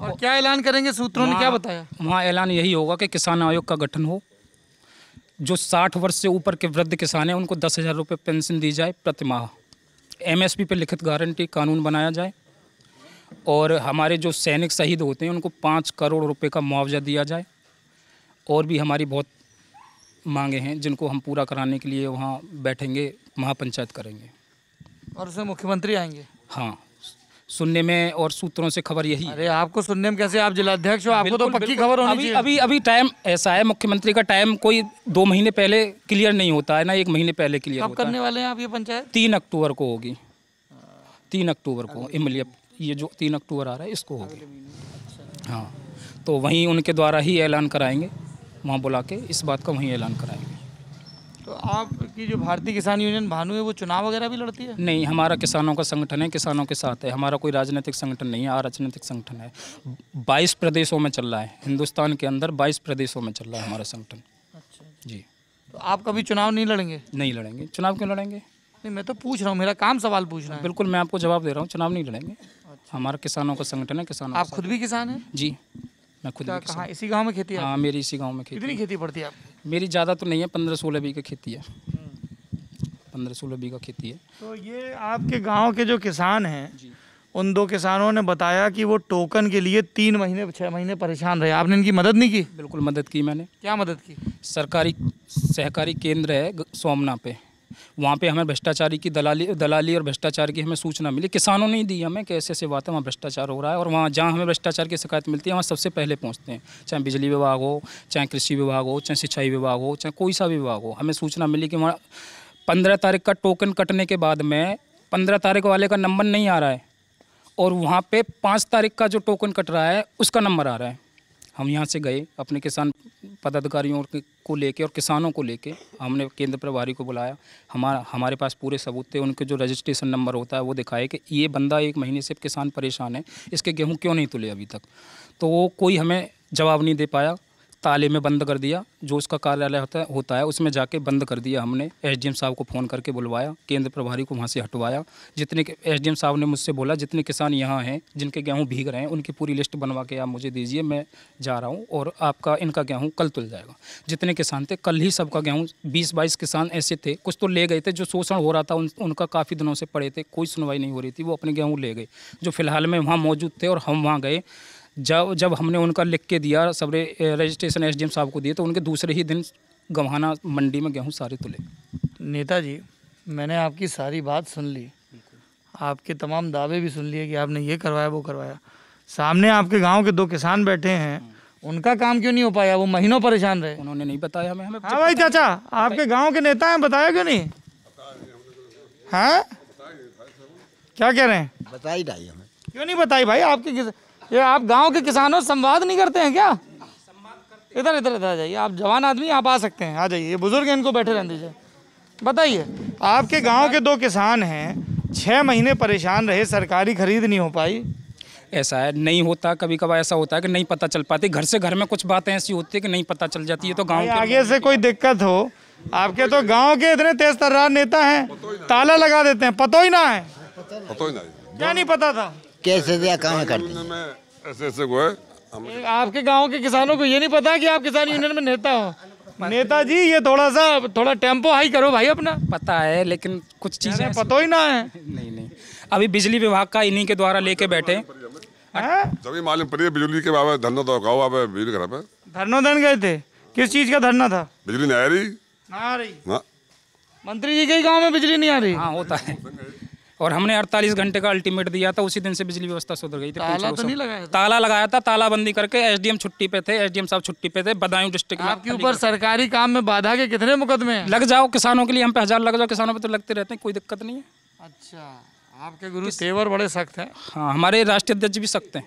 और क्या ऐलान करेंगे सूत्रों ने? क्या बताया? वहाँ ऐलान यही होगा कि किसान आयोग का गठन हो। जो साठ वर्ष से ऊपर के वृद्ध किसान हैं उनको दस हज़ार रुपये पेंशन दी जाए प्रति माह एमएसपी पे लिखित गारंटी कानून बनाया जाए और हमारे जो सैनिक शहीद होते हैं उनको पाँच करोड़ रुपए का मुआवजा दिया जाए। और भी हमारी बहुत मांगे हैं जिनको हम पूरा कराने के लिए वहाँ बैठेंगे महापंचायत करेंगे। और उसमें मुख्यमंत्री आएँगे? हाँ। सुनने में और सूत्रों से खबर यही अरे आपको सुनने में कैसे आप जिलाध्यक्ष हो? आपको तो पक्की खबर होनी अभी चाहिए। अभी अभी टाइम ऐसा है मुख्यमंत्री का टाइम कोई दो महीने पहले क्लियर नहीं होता है ना एक महीने पहले क्लियर होता है। करने वाले हैं आप ये पंचायत? तीन अक्टूबर को होगी। तीन अक्टूबर को इमलिया ये जो तीन अक्टूबर आ रहा है इसको होगी। हाँ तो वहीं उनके द्वारा ही ऐलान कराएँगे वहाँ बुला के इस बात का वहीं ऐलान कराएँगे। तो आपकी जो भारतीय किसान यूनियन भानु है वो चुनाव वगैरह भी लड़ती है? नहीं हमारा किसानों का संगठन है किसानों के साथ है। हमारा कोई राजनीतिक संगठन नहीं है अराजनीतिक संगठन है। बाईस प्रदेशों में चल रहा है हिंदुस्तान के अंदर बाईस प्रदेशों में चल रहा है हमारा संगठन। अच्छा। जी। तो आप कभी चुनाव नहीं लड़ेंगे? नहीं लड़ेंगे। चुनाव क्यों लड़ेंगे? नहीं मैं तो पूछ रहा हूँ मेरा काम सवाल पूछ रहा है। बिल्कुल मैं आपको जवाब दे रहा हूँ चुनाव नहीं लड़ेंगे। हमारा किसानों का संगठन है किसान आप खुद भी किसान हैं? जी मैं खुद कहाँ इसी गाँव में खेती है हाँ मेरी इसी गाँव में खेती कितनी खेती पड़ती है आपकी? मेरी ज़्यादा तो नहीं है पंद्रह सोलह बीघा खेती है। पंद्रह सोलह बीघा खेती है। तो ये आपके गाँव के जो किसान हैं उन दो किसानों ने बताया कि वो टोकन के लिए तीन महीने छः महीने परेशान रहे। आपने इनकी मदद नहीं की? बिल्कुल मदद की मैंने। क्या मदद की? सरकारी सहकारी केंद्र है सोमना पे। वहाँ पे हमें भ्रष्टाचारी की दलाली दलाली और भ्रष्टाचार की हमें सूचना मिली। किसानों ने दी हमें कि ऐसे बात है वहाँ भ्रष्टाचार हो रहा है और वहाँ जहाँ हमें भ्रष्टाचार की शिकायत मिलती है, वहाँ सबसे पहले पहुँचते हैं। चाहे बिजली विभाग हो, चाहे कृषि विभाग हो, चाहे सिंचाई विभाग हो, चाहे कोई सा विभाग हो, हमें सूचना मिली कि वहाँ पंद्रह तारीख का टोकन कटने के बाद में पंद्रह तारीख वाले का नंबर नहीं आ रहा है और वहाँ पे पाँच तारीख का जो टोकन कट रहा है, उसका नंबर आ रहा है। हम यहाँ से गए, अपने किसान पदाधिकारियों के- लेके और किसानों को लेके हमने केंद्र प्रभारी को बुलाया। हमारा हमारे पास पूरे सबूत थे, उनके जो रजिस्ट्रेशन नंबर होता है वो दिखाए कि ये बंदा एक महीने से किसान परेशान है, इसके गेहूँ क्यों नहीं तुले अभी तक? तो वो कोई हमें जवाब नहीं दे पाया। ताले में बंद कर दिया जो उसका कार्यालय होता है होता है उसमें जाके बंद कर दिया हमने। एसडीएम साहब को फ़ोन करके बुलवाया केंद्र प्रभारी को वहाँ से हटवाया। जितने एसडीएम साहब ने मुझसे बोला जितने किसान यहाँ हैं जिनके गेहूँ भीग रहे हैं उनकी पूरी लिस्ट बनवा के आप मुझे दीजिए मैं जा रहा हूँ और आपका इनका गेहूँ कल तुल जाएगा। जितने किसान थे कल ही सबका गेहूँ बीस बाईस किसान ऐसे थे कुछ तो ले गए थे जो शोषण हो रहा था उन, उनका काफ़ी दिनों से पड़े थे कोई सुनवाई नहीं हो रही थी वो अपने गेहूँ ले गए। जो फ़िलहाल में वहाँ मौजूद थे और हम वहाँ गए जब जब हमने उनका लिख के दिया सबरे रजिस्ट्रेशन एसडीएम साहब को दिए तो उनके दूसरे ही दिन गंवाना मंडी में गेहूँ सारे तुले। नेताजी मैंने आपकी सारी बात सुन ली। आपके तमाम दावे भी सुन लिए कि आपने ये करवाया वो करवाया। सामने आपके गाँव के दो किसान बैठे हैं। उनका काम क्यों नहीं हो पाया? वो महीनों परेशान रहे। उन्होंने नहीं बताया हमें हमें हाँ भाई चाचा आपके गाँव के नेता हैं बताया क्यों नहीं? हाँ? क्या कह रहे हैं? बताई ढाई हमें। क्यों नहीं बताई भाई? आपके किस... ये आप गाँव के किसानों संवाद नहीं करते हैं क्या? इधर इधर इधर आ जाइए। आप जवान आदमी आप आ सकते हैं। आ जाइए। बुज़ुर्ग इनको बैठे रहने दीजिए। बताइए आपके गाँव के दो किसान हैं छः महीने परेशान रहे सरकारी खरीद नहीं हो पाई। ऐसा है नहीं होता। कभी कभार ऐसा होता है कि नहीं पता चल पाती। घर से घर में कुछ बातें ऐसी होती है कि नहीं पता चल जाती। है तो गाँव आगे से कोई दिक्कत हो आपके तो गाँव के इतने तेज तर्रार नेता हैं ताला लगा देते हैं। पतो ही ना है। ही। क्या नहीं पता था? कैसे दिया कहाँ करते यूनियन ऐसे ऐसे हुए हम आपके गाँव के किसानों को ये नहीं पता कि आप किसान यूनियन में नेता हो। नेता जी ये थोड़ा सा थोड़ा टेंपो हाई करो भाई अपना। पता है लेकिन कुछ चीज़ें पतो ही ना है। नहीं नहीं। अभी बिजली विभाग का इन्हीं के द्वारा लेके बैठे। जब मालूम पड़ी बिजली के बाबा धरना तो गाँव आप बिजली घर पे। धरनोधन गए थे? किस चीज़ का धरना था? बिजली नहीं आ रही। आ रही। मंत्री जी के गाँव में बिजली नहीं आ रही। हाँ होता है। और हमने 48 घंटे का अल्टीमेट दिया था उसी दिन से बिजली व्यवस्था सुधर गई थी ताला तो नहीं लगाया था? ताला लगाया था ताला बंदी करके एसडीएम छुट्टी पे थे एसडीएम साहब छुट्टी पे थे बदायूं डिस्ट्रिक्ट में आपके ऊपर सरकारी काम में बाधा के कितने मुकदमे लग जाओ किसानों के लिए हम पे हज़ार लग जाओ किसानों पर तो लगते रहते हैं कोई दिक्कत नहीं है। अच्छा आपके गुरु तेवर बड़े सख्त है। हाँ हमारे राष्ट्रीय अध्यक्ष भी सख्त हैं।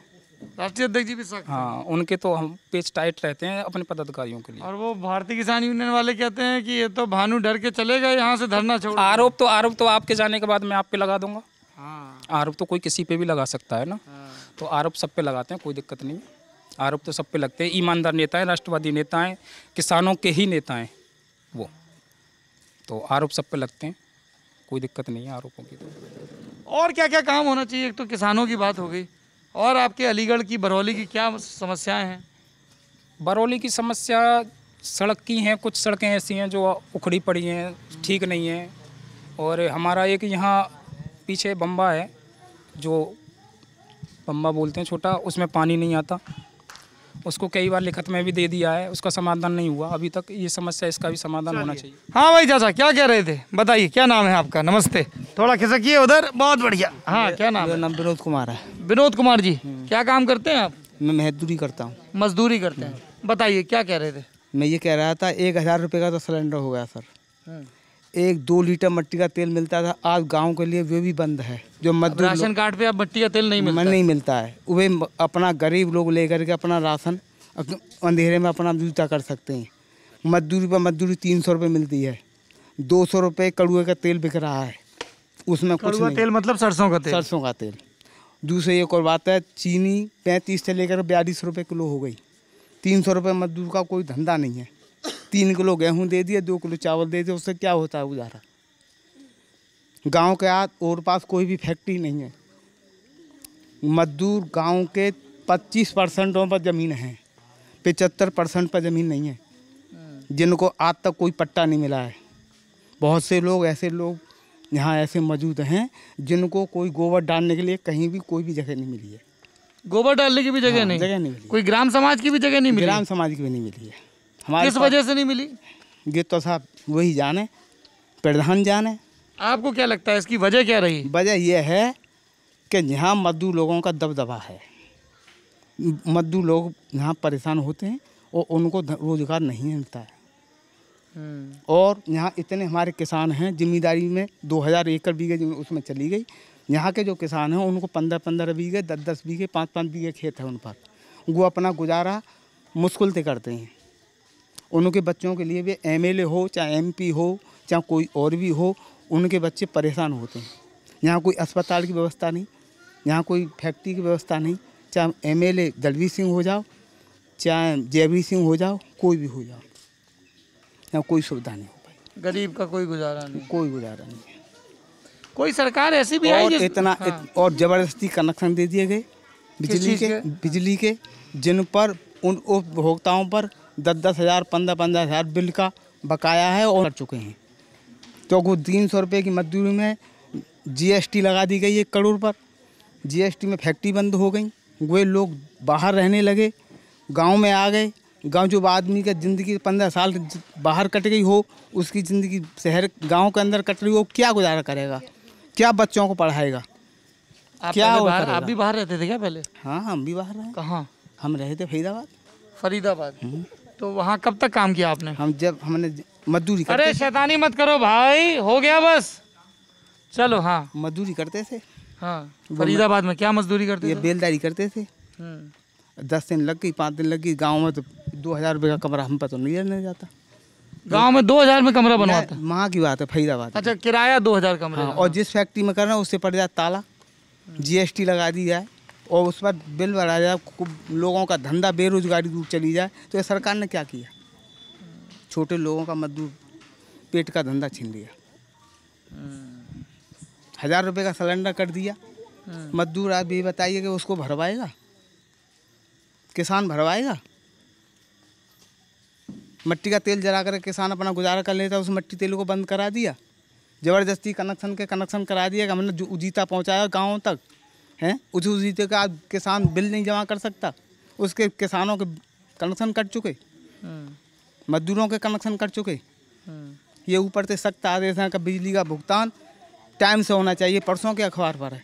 राष्ट्रीय अध्यक्ष जी भी सख्त हैं। हाँ उनके तो हम पेच टाइट रहते हैं अपने पदाधिकारियों के लिए। और वो भारतीय किसान यूनियन वाले कहते हैं कि ये तो भानु डर के चले गए यहाँ से धरना छोड़ आरोप तो आरोप तो आपके जाने के बाद मैं आप पे लगा दूँगा। हाँ। आरोप तो कोई किसी पे भी लगा सकता है ना। हाँ। तो आरोप सब पे लगाते हैं कोई दिक्कत नहीं है। आरोप तो सब पे लगते हैं ईमानदार नेता है राष्ट्रवादी नेता है किसानों के ही नेता हैं वो। तो आरोप सब पे लगते हैं कोई दिक्कत नहीं है आरोपों की तो। और क्या क्या काम होना चाहिए? एक तो किसानों की बात हो गई। और आपके अलीगढ़ की बरौली की क्या समस्याएँ हैं? बरौली की समस्या सड़क की हैं, कुछ सड़कें ऐसी हैं जो उखड़ी पड़ी हैं, ठीक नहीं हैं। और हमारा एक यहाँ पीछे बम्बा है, जो बम्बा बोलते हैं छोटा, उसमें पानी नहीं आता। उसको कई बार लिखत में भी दे दिया है उसका समाधान नहीं हुआ। अभी तक ये समस्या इसका भी समाधान होना चाहिए। हाँ भाई चाचा क्या कह रहे थे? बताइए क्या नाम है आपका? नमस्ते। थोड़ा खिसकिए उधर बहुत बढ़िया। हाँ क्या नाम है? नाम विनोद कुमार है। विनोद कुमार जी क्या काम करते हैं आप? मैं मजदूरी करता हूँ। मजदूरी करते हैं। बताइए क्या कह रहे थे? मैं ये कह रहा था एक हज़ार रुपये का तो सिलेंडर हो गया सर। एक दो लीटर मिट्टी का तेल मिलता था। आज गाँव के लिए वे भी बंद है जो मजदूर राशन कार्ड पे अब मिट्टी का तेल नहीं मिलता नहीं मिलता है। वे अपना गरीब लोग लेकर के अपना राशन अंधेरे में अपना जूता कर सकते हैं। मजदूरी पर मजदूरी तीन सौ रुपये मिलती है। दो सौ रुपये कड़ुए का तेल बिक रहा है। उसमें कुछ नहीं। तेल मतलब सरसों का तेल। सरसों का तेल। दूसरी एक और बात है चीनी पैंतीस से लेकर बयालीस रुपये किलो हो गई। तीन सौ रुपये मजदूर का कोई धंधा नहीं है। तीन किलो गेहूँ दे दिए दो किलो चावल दे दिए उससे क्या होता है गुजारा? गाँव के आज और पास कोई भी फैक्ट्री नहीं है। मजदूर गाँव के पच्चीस परसेंटों पर ज़मीन है पचहत्तर परसेंट पर ज़मीन नहीं है। जिनको आज तक कोई पट्टा नहीं मिला है। बहुत से लोग ऐसे लोग यहाँ ऐसे मौजूद हैं जिनको कोई गोबर डालने के लिए कहीं भी कोई भी जगह नहीं मिली है। गोबर डालने की भी जगह हाँ, नहीं। जगह नहीं मिली। कोई ग्राम समाज की भी जगह नहीं मिली? ग्राम समाज की भी नहीं मिली है। हमारे किस वजह से नहीं मिली? ये तो साहब वही जाने प्रधान जाने। आपको क्या लगता है इसकी वजह क्या रही? वजह यह है कि यहाँ मजदूर लोगों का दबदबा है। मजदूर लोग यहाँ परेशान होते हैं और उनको रोज़गार नहीं मिलता है। और यहाँ इतने हमारे किसान हैं ज़िम्मेदारी में दो हज़ार एकड़ बीघे उसमें चली गई। यहाँ के जो किसान हैं उनको पंद्रह पंद्रह बीघे दस दस बीघे पाँच पाँच बीघे खेत है उन पर। वो अपना गुजारा मुश्किल से करते हैं। उनके बच्चों के लिए भी एमएलए हो चाहे एमपी हो चाहे कोई और भी हो उनके बच्चे परेशान होते हैं यहाँ कोई अस्पताल की व्यवस्था नहीं यहाँ कोई फैक्ट्री की व्यवस्था नहीं चाहे एमएलए दलवीर सिंह हो जाओ चाहे जयवीर सिंह हो जाओ कोई भी हो जाओ यहाँ कोई सुविधा नहीं हो पाई गरीब का कोई गुजारा नहीं कोई गुजारा नहीं है कोई सरकार ऐसी भी और इतना हाँ। इत, और ज़बरदस्ती कनेक्शन दे दिए गए बिजली के के? बिजली के जिन पर उन उपभोक्ताओं पर दस दस हज़ार पंद्रह पंद्रह हज़ार बिल का बकाया है और कर चुके हैं। तो वो तीन सौ रुपये की मजदूरी में जीएसटी लगा दी गई एक करोड़ पर। जीएसटी में फैक्ट्री बंद हो गई। वे लोग बाहर रहने लगे गाँव में आ गए। गाँव जो आदमी का ज़िंदगी पंद्रह साल बाहर कट गई हो उसकी ज़िंदगी शहर गाँव के अंदर कट रही हो क्या गुजारा करेगा? क्या बच्चों को पढ़ाएगा? आप क्या बाहर आप भी बाहर रहते थे क्या पहले? हाँ हम भी बाहर रहे। कहाँ? हम रहे थे फरीदाबाद। फरीदाबाद। तो वहाँ कब तक काम किया आपने? हम जब हमने मजदूरी अरे शैतानी मत करो भाई हो गया बस। चलो हाँ। मजदूरी करते थे। हाँ फरीदाबाद में क्या मजदूरी करते ये बेलदारी करते थे। हम्म। दस दिन लग गई पाँच दिन लग गई गाँव में तो दो हज़ार रुपये का कमरा हम पर तो नहीं रहने जाता। गाँव में दो हज़ार में कमरा बनवाता? वहाँ की बात है फरीदाबाद अच्छा किराया दो हज़ार कमरे हाँ और जिस फैक्ट्री में करना उससे पड़ जाता ताला। जीएसटी लगा दी जाए। और उस पर बिल बढ़ा जाए लोगों का धंधा बेरोजगारी दूर चली जाए तो ये सरकार ने क्या किया? छोटे लोगों का मजदूर पेट का धंधा छीन लिया। हज़ार रुपए का सिलेंडर कर दिया। मजदूर आप ये बताइए कि उसको भरवाएगा? किसान भरवाएगा? मिट्टी का तेल जला कर किसान अपना गुजारा कर लेता, उस मिट्टी तेल को बंद करा दिया। ज़बरदस्ती कनेक्शन के कनेक्शन करा दिया हमने जो उजीता पहुँचाया गाँव तक। हैं? उस उसी का आज किसान बिल नहीं जमा कर सकता। उसके किसानों के कनेक्शन कट चुके। मजदूरों के कनेक्शन कट चुके। ये ऊपर से सख्त आदेश है कि बिजली का भुगतान टाइम से होना चाहिए परसों के अखबार पर है।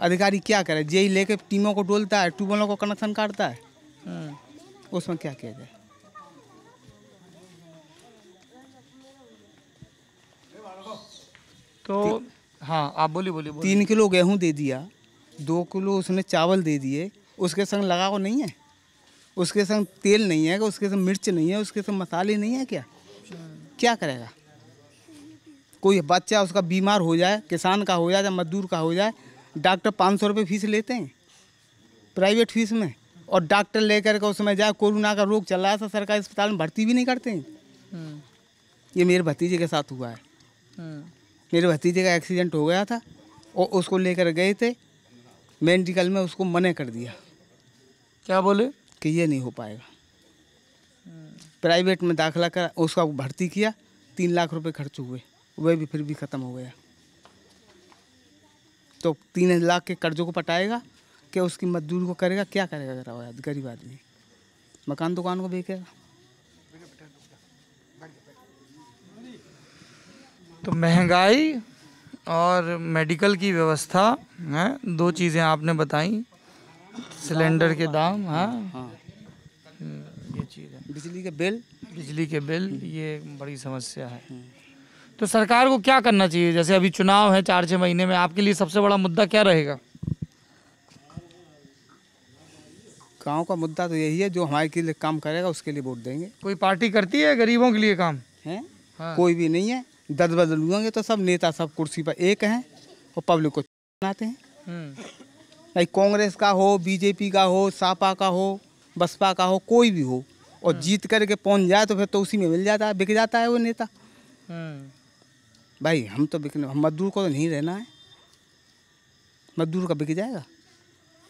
अधिकारी क्या करे? जेई लेके टीमों को डोलता है ट्यूबवेलों को कनेक्शन काटता है। उसमें क्या किया जाए? तो हाँ आप बोलिए बोलिए। तीन किलो गेहूँ दे दिया। दो किलो उसने चावल दे दिए। उसके संग लगाओ नहीं है। उसके संग तेल नहीं है उसके संग मिर्च नहीं है उसके संग मसाले नहीं है क्या? क्या करेगा? कोई बच्चा उसका बीमार हो जाए किसान का हो जाए या मजदूर का हो जाए डॉक्टर पाँच सौ रुपये फ़ीस लेते हैं प्राइवेट फ़ीस में और डॉक्टर लेकर के उसमें जाए कोरोना का रोग चल रहा है तो सरकारी अस्पताल में भर्ती भी नहीं करते हैं। ये मेरे भतीजे के साथ हुआ है। मेरे भतीजे का एक्सीडेंट हो गया था और उसको लेकर गए थे। मेडिकल में उसको मने कर दिया। क्या बोले? कि ये नहीं हो पाएगा। प्राइवेट में दाखिला कर उसका भर्ती किया तीन लाख रुपए खर्च हुए। वह भी फिर भी ख़त्म हो गया। तो तीन लाख के कर्जों को पटाएगा कि उसकी मजदूरी को करेगा क्या करेगा जरा वो आदमी, गरीब आदमी? मकान दुकान को बेचेगा। तो महँगाई और मेडिकल की व्यवस्था है दो चीज़ें आपने बताई। सिलेंडर के दाम हाँ। हम्म, ये चीज़ है। बिजली के बिल? बिजली के बिल ये एक बड़ी समस्या है। तो सरकार को क्या करना चाहिए? जैसे अभी चुनाव है चार छः महीने में आपके लिए सबसे बड़ा मुद्दा क्या रहेगा? गाँव का मुद्दा तो यही है जो हमारे के लिए काम करेगा उसके लिए वोट देंगे। कोई पार्टी करती है गरीबों के लिए काम? है? हाँ। कोई भी नहीं है। दस बदल हुएँगे तो सब नेता सब कुर्सी पर एक हैं और पब्लिक को बनाते हैं। हम्म, भाई कांग्रेस का हो बीजेपी का हो सापा का हो बसपा का हो कोई भी हो और जीत करके पहुँच जाए तो फिर तो उसी में मिल जाता है बिक जाता है वो नेता। हम्म, भाई हम तो बिकने हम मजदूर को तो नहीं रहना है। मजदूर का बिक जाएगा।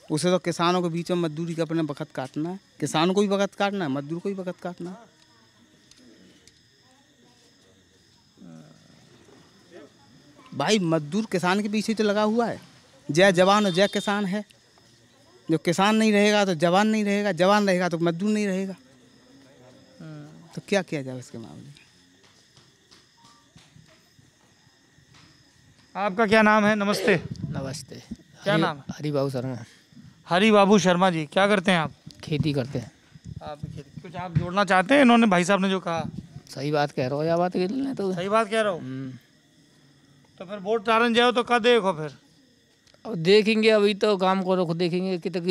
उसे तो किसानों के बीच में मजदूरी का अपने वक़्त काटना है। किसान को भी वक़्त काटना है मजदूर को भी वक़्त काटना है। भाई मजदूर किसान के पीछे तो लगा हुआ है। जय जवान और जय किसान है। जो किसान नहीं रहेगा तो जवान नहीं रहेगा जवान रहेगा तो मजदूर नहीं रहेगा। तो क्या किया जाए इसके मामले में? आपका क्या नाम है? नमस्ते। नमस्ते। क्या नाम? है? हरिबाबू शर्मा। हरी बाबू शर्मा जी क्या करते हैं आप? खेती करते हैं। आप खेती- कुछ आप जोड़ना चाहते हैं? इन्होंने भाई साहब ने जो कहा। सही बात कह रहे हो या बात तो। सही बात कह रहा हूँ। तो फिर वोट डालन जाओ तो कद देखो फिर? अब देखेंगे अभी तो काम को रुख देखेंगे कि तक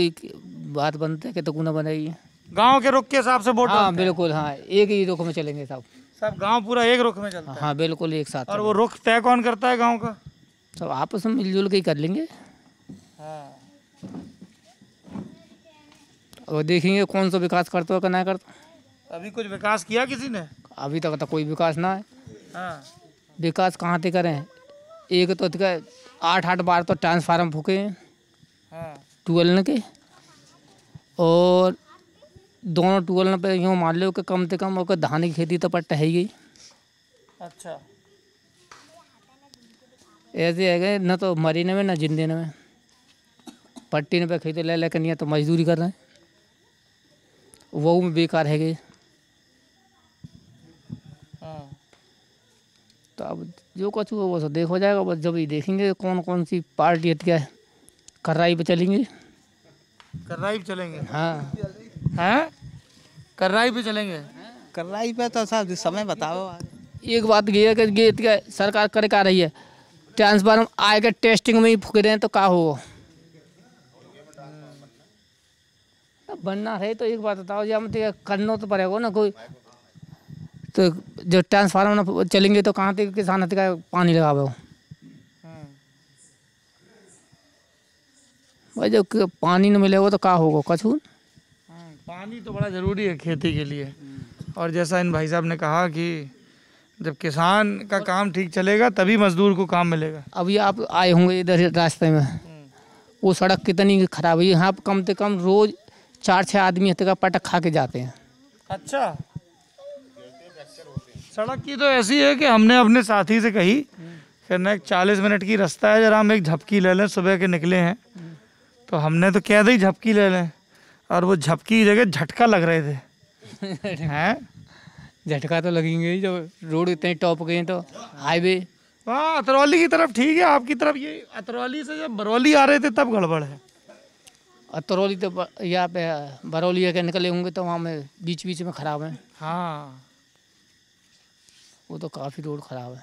बात बनते कि तक ना बनेगी गाँव के रुख के हिसाब से वोट हाँ बिल्कुल हाँ एक ही रुख में चलेंगे सब। सब गाँव पूरा एक रुख में चलता है। हाँ बिल्कुल एक साथ और वो रुख तय कौन करता है गाँव का? सब आपस में मिलजुल के ही कर लेंगे। हाँ। और देखेंगे कौन सा विकास करता है कि नहीं करता अभी कुछ विकास किया किसी ने? अभी तक तो कोई विकास ना है। हाँ। विकास कहाँ से करें? एक तो आठ आठ बार तो ट्रांसफार्म फूके हैं। हाँ। ट्वेल्व के। और दोनों ट्वेल्व पे यूँ मान लो कि कम से कम अगर धान की खेती तो पट्ट है ही गई। अच्छा। ऐसे है गए न तो मरीने में न जिंदे में। पट्टी ने पे खेती ले लेकर नहीं तो मजदूरी कर रहे हैं। वो में बेकार है गए। तो अब जो कुछ हुआ वो सब देखो जाएगा। बस जब ही देखेंगे कौन कौन सी पार्टी है क्या है? कर्राई पे चलेंगे। कर्राई पे चलेंगे? हाँ। हैं? कर्राई पे चलेंगे? कर्राई पे तो साहब समय बताओ एक बात ये है कि ये सरकार करे का रही है? ट्रांसफार्म आएगा टेस्टिंग में ही फूक रहे हैं तो का होगा अब बनना है तो एक बात बताओ या मतलब करना तो पड़ेगा ना कोई? तो जो ट्रांसफार्मर चलेंगे तो कहाँ तक किसान हथ का पानी लगावे हो? भाई जब पानी न मिलेगा तो का होगा कछू? हाँ, पानी तो बड़ा ज़रूरी है खेती के लिए। और जैसा इन भाई साहब ने कहा कि जब किसान का काम ठीक चलेगा तभी मजदूर को काम मिलेगा। अभी आप आए होंगे इधर रास्ते में। वो सड़क कितनी खराब है। यहाँ कम से कम रोज चार छः आदमी हत्या का पटक खा के जाते हैं। अच्छा। सड़क की तो ऐसी है कि हमने अपने साथी से कही कि ना एक चालीस मिनट की रास्ता है जरा हम एक झपकी ले लें सुबह के निकले हैं। तो हमने तो कह दी झपकी ले लें। और वो झपकी की जगह झटका लग रहे थे। हैं? झटका तो लगेंगे ही जब रोड इतने टॉप गए तो हाईवे। वहाँ अतरौली की तरफ़ ठीक है आपकी तरफ़ ये अतरौली से जब बरौली आ रहे थे तब गड़बड़ है। अतरौली तो यहाँ पे बरौली के निकले होंगे तो वहाँ में बीच बीच में खराब है। हाँ। वो तो काफ़ी रोड खराब है।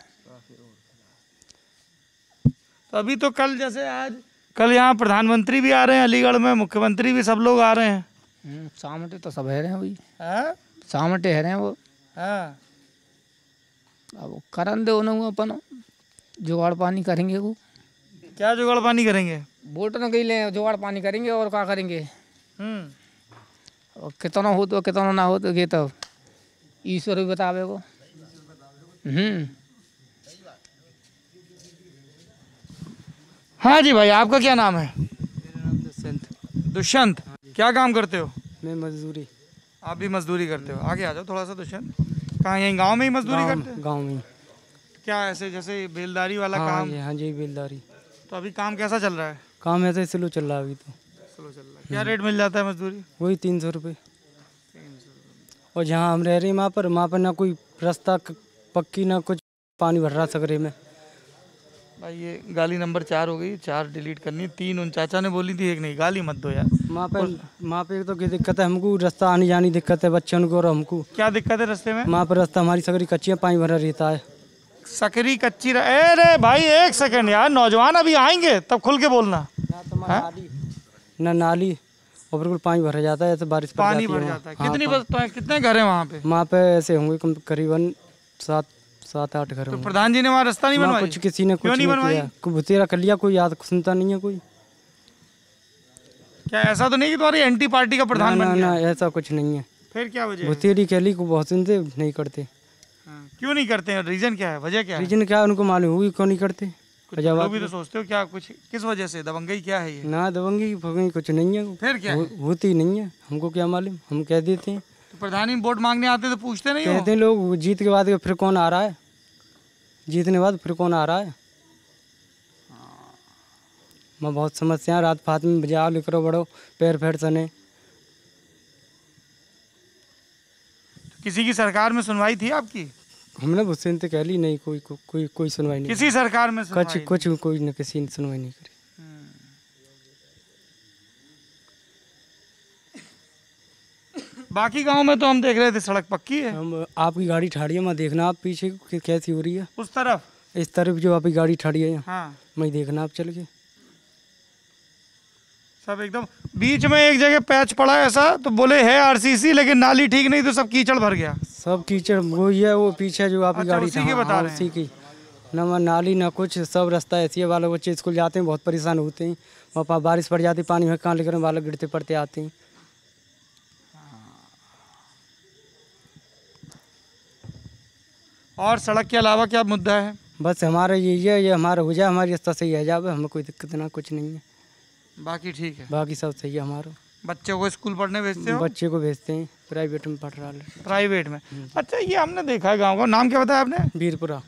तो अभी तो कल जैसे आज कल यहाँ प्रधानमंत्री भी आ रहे हैं अलीगढ़ में मुख्यमंत्री भी सब लोग आ रहे हैं। हम्म, सामटे तो सब है रहे हैं अभी। हाँ? सामटे है रहे हैं वो। हाँ। अब वो करन दे उन्हें अपन जुगाड़ पानी करेंगे वो। क्या जुगाड़ पानी करेंगे? वोट न गई ले जुगाड़ पानी करेंगे और क्या करेंगे? हम्म। और कितना हो तो कितना ना हो तो ये तो ईश्वर भी बतावे को हाँ जी भाई आपका क्या नाम है? दुष्यंत। दुष्यंत क्या काम करते हो? मैं मजदूरी। आप भी मजदूरी करते हो। आगे आ जाओ थोड़ा सा दुष्यंत। कहाँ यहीं गाँव में ही मजदूरी करते हो? गाँव में क्या ऐसे जैसे बेलदारी वाला हाँ काम? हाँ जी बेलदारी। तो अभी काम कैसा चल रहा है? काम ऐसे स्लो चल रहा है अभी तो। स्लो चल रहा है। क्या रेट मिल जाता है मजदूरी? वही तीन सौ रुपये। और जहाँ हम रह रहे हैं वहाँ पर वहाँ पर ना कोई रास्ता पक्की ना कुछ पानी भर रहा सकरे में। भाई ये गाली नंबर चार हो गई चार डिलीट करनी तीन उन चाचा ने बोली थी एक नहीं गाली मत दो यार। वहाँ पर वहाँ पे तो क्या दिक्कत है हमको रास्ता आने जाने दिक्कत है बच्चों को और हमको। क्या दिक्कत है रास्ते में? वहाँ पर रास्ता हमारी सकरी कच्ची है पानी भरा रहता है। सकरी कच्ची रह... ए रे भाई एक सेकंड यार नौजवान अभी आएँगे तब खुल के बोलना। ना नाली। और बिल्कुल पानी भरा जाता है ऐसे बारिश पानी भर जाता है। हाँ, कितनी पा- बस तो कितने घर है वहाँ पे? वहाँ पे ऐसे होंगे करीबन सात सात आठ घर तो प्रधान जी ने वहाँ रास्ता नहीं वहाँ बनवाई कुछ किसी ने कुछ नहीं कोई भुतेरा कर लिया कोई याद सुनता नहीं है कोई? क्या ऐसा तो नहीं कि तुम्हारी एंटी पार्टी का प्रधान ना बन ना गया? ना ऐसा कुछ नहीं है। फिर क्या वजह है? भुतेरी कैली को बहुत सुनते नहीं करते। हाँ, क्यों नहीं करते हैं? रीजन क्या है? वजह क्या है? रीजन क्या है? उनको मालूम हुई क्यों नहीं करते? लोग भी तो सोचते हो क्या कुछ किस वजह से? दबंगई क्या है ये? ना दबंगी फगंगी कुछ नहीं है। फिर क्या होती नहीं है। हमको क्या मालूम? हम कह देते हैं। तो प्रधान ही वोट मांगने आते तो पूछते नहीं कहते हैं लोग जीत के बाद फिर कौन आ रहा है? जीतने के बाद फिर कौन आ रहा है? मैं बहुत समस्या रात फात में बजाओ लिखो बड़ो पैर फैर सने। किसी की सरकार में सुनवाई थी आपकी? हमने तो कह ली नहीं कोई को, कोई कोई सुनवाई नहीं किसी सरकार में कुछ। कुछ कोई न किसी ने सुनवाई नहीं करी। बाकी गाँव में तो हम देख रहे थे सड़क पक्की है। हम आपकी गाड़ी ठाड़ी है मैं देखना आप पीछे कैसी हो रही है। उस तरफ़? इस तरफ़ जो आपकी गाड़ी ठाड़ी है। हाँ। मैं देखना आप चल के। सब एकदम बीच में एक जगह पैच पड़ा है ऐसा तो बोले है आरसीसी लेकिन नाली ठीक नहीं तो सब कीचड़ भर गया। सब कीचड़ वो ही है वो पीछे जो आपकी अच्छा, गाड़ी उसी की हाँ, बता रहे उसी की। ना नाली ना कुछ सब रास्ता ऐसी है वाले बच्चे स्कूल जाते हैं बहुत परेशान होते हैं। वहाँ बारिश पड़ जाती पानी में कहाँ लेकर बालक गिरते पड़ते आते हैं। और सड़क के अलावा क्या मुद्दा है? बस हमारा यही है ये हमारा हो जाए हमारी रास्ता सही है जावे हमें कोई दिक्कत ना कुछ नहीं है। बाकी ठीक है। बाकी सब सही है हमारा। बच्चों को स्कूल पढ़ने भेजते हो? बच्चे को भेजते हैं प्राइवेट में पढ़ रहा है। प्राइवेट में। अच्छा ये हमने देखा है गाँव का। नाम क्या बताया आपने? वीरपुरा।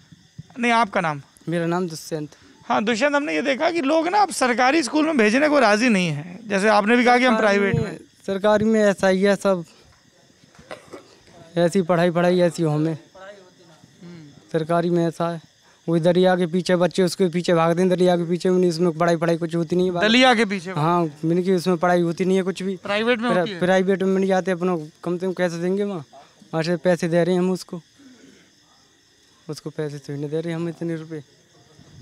नहीं आपका नाम? मेरा नाम दुष्यंत। हाँ दुष्यंत हमने ये देखा कि लोग ना अब सरकारी स्कूल में भेजने को राज़ी नहीं है। जैसे आपने भी कहा कि हम प्राइवेट में। सरकारी में ऐसा ही है सब ऐसी पढ़ाई पढ़ाई ऐसी हो हमें। सरकारी में ऐसा है। वही दरिया के पीछे बच्चे उसके पीछे भागते हैं दरिया के पीछे उन्हें उसमें पढ़ाई पढ़ाई कुछ होती नहीं है। दलिया के पीछे हाँ मैंने की उसमें पढ़ाई होती नहीं है कुछ भी। प्राइवेट में होती है? प्राइवेट में नहीं जाते अपना कम से कम कैसे देंगे वहाँ वहाँ से पैसे दे रहे हैं हम उसको। उसको पैसे तो नहीं दे रहे हम इतने रुपये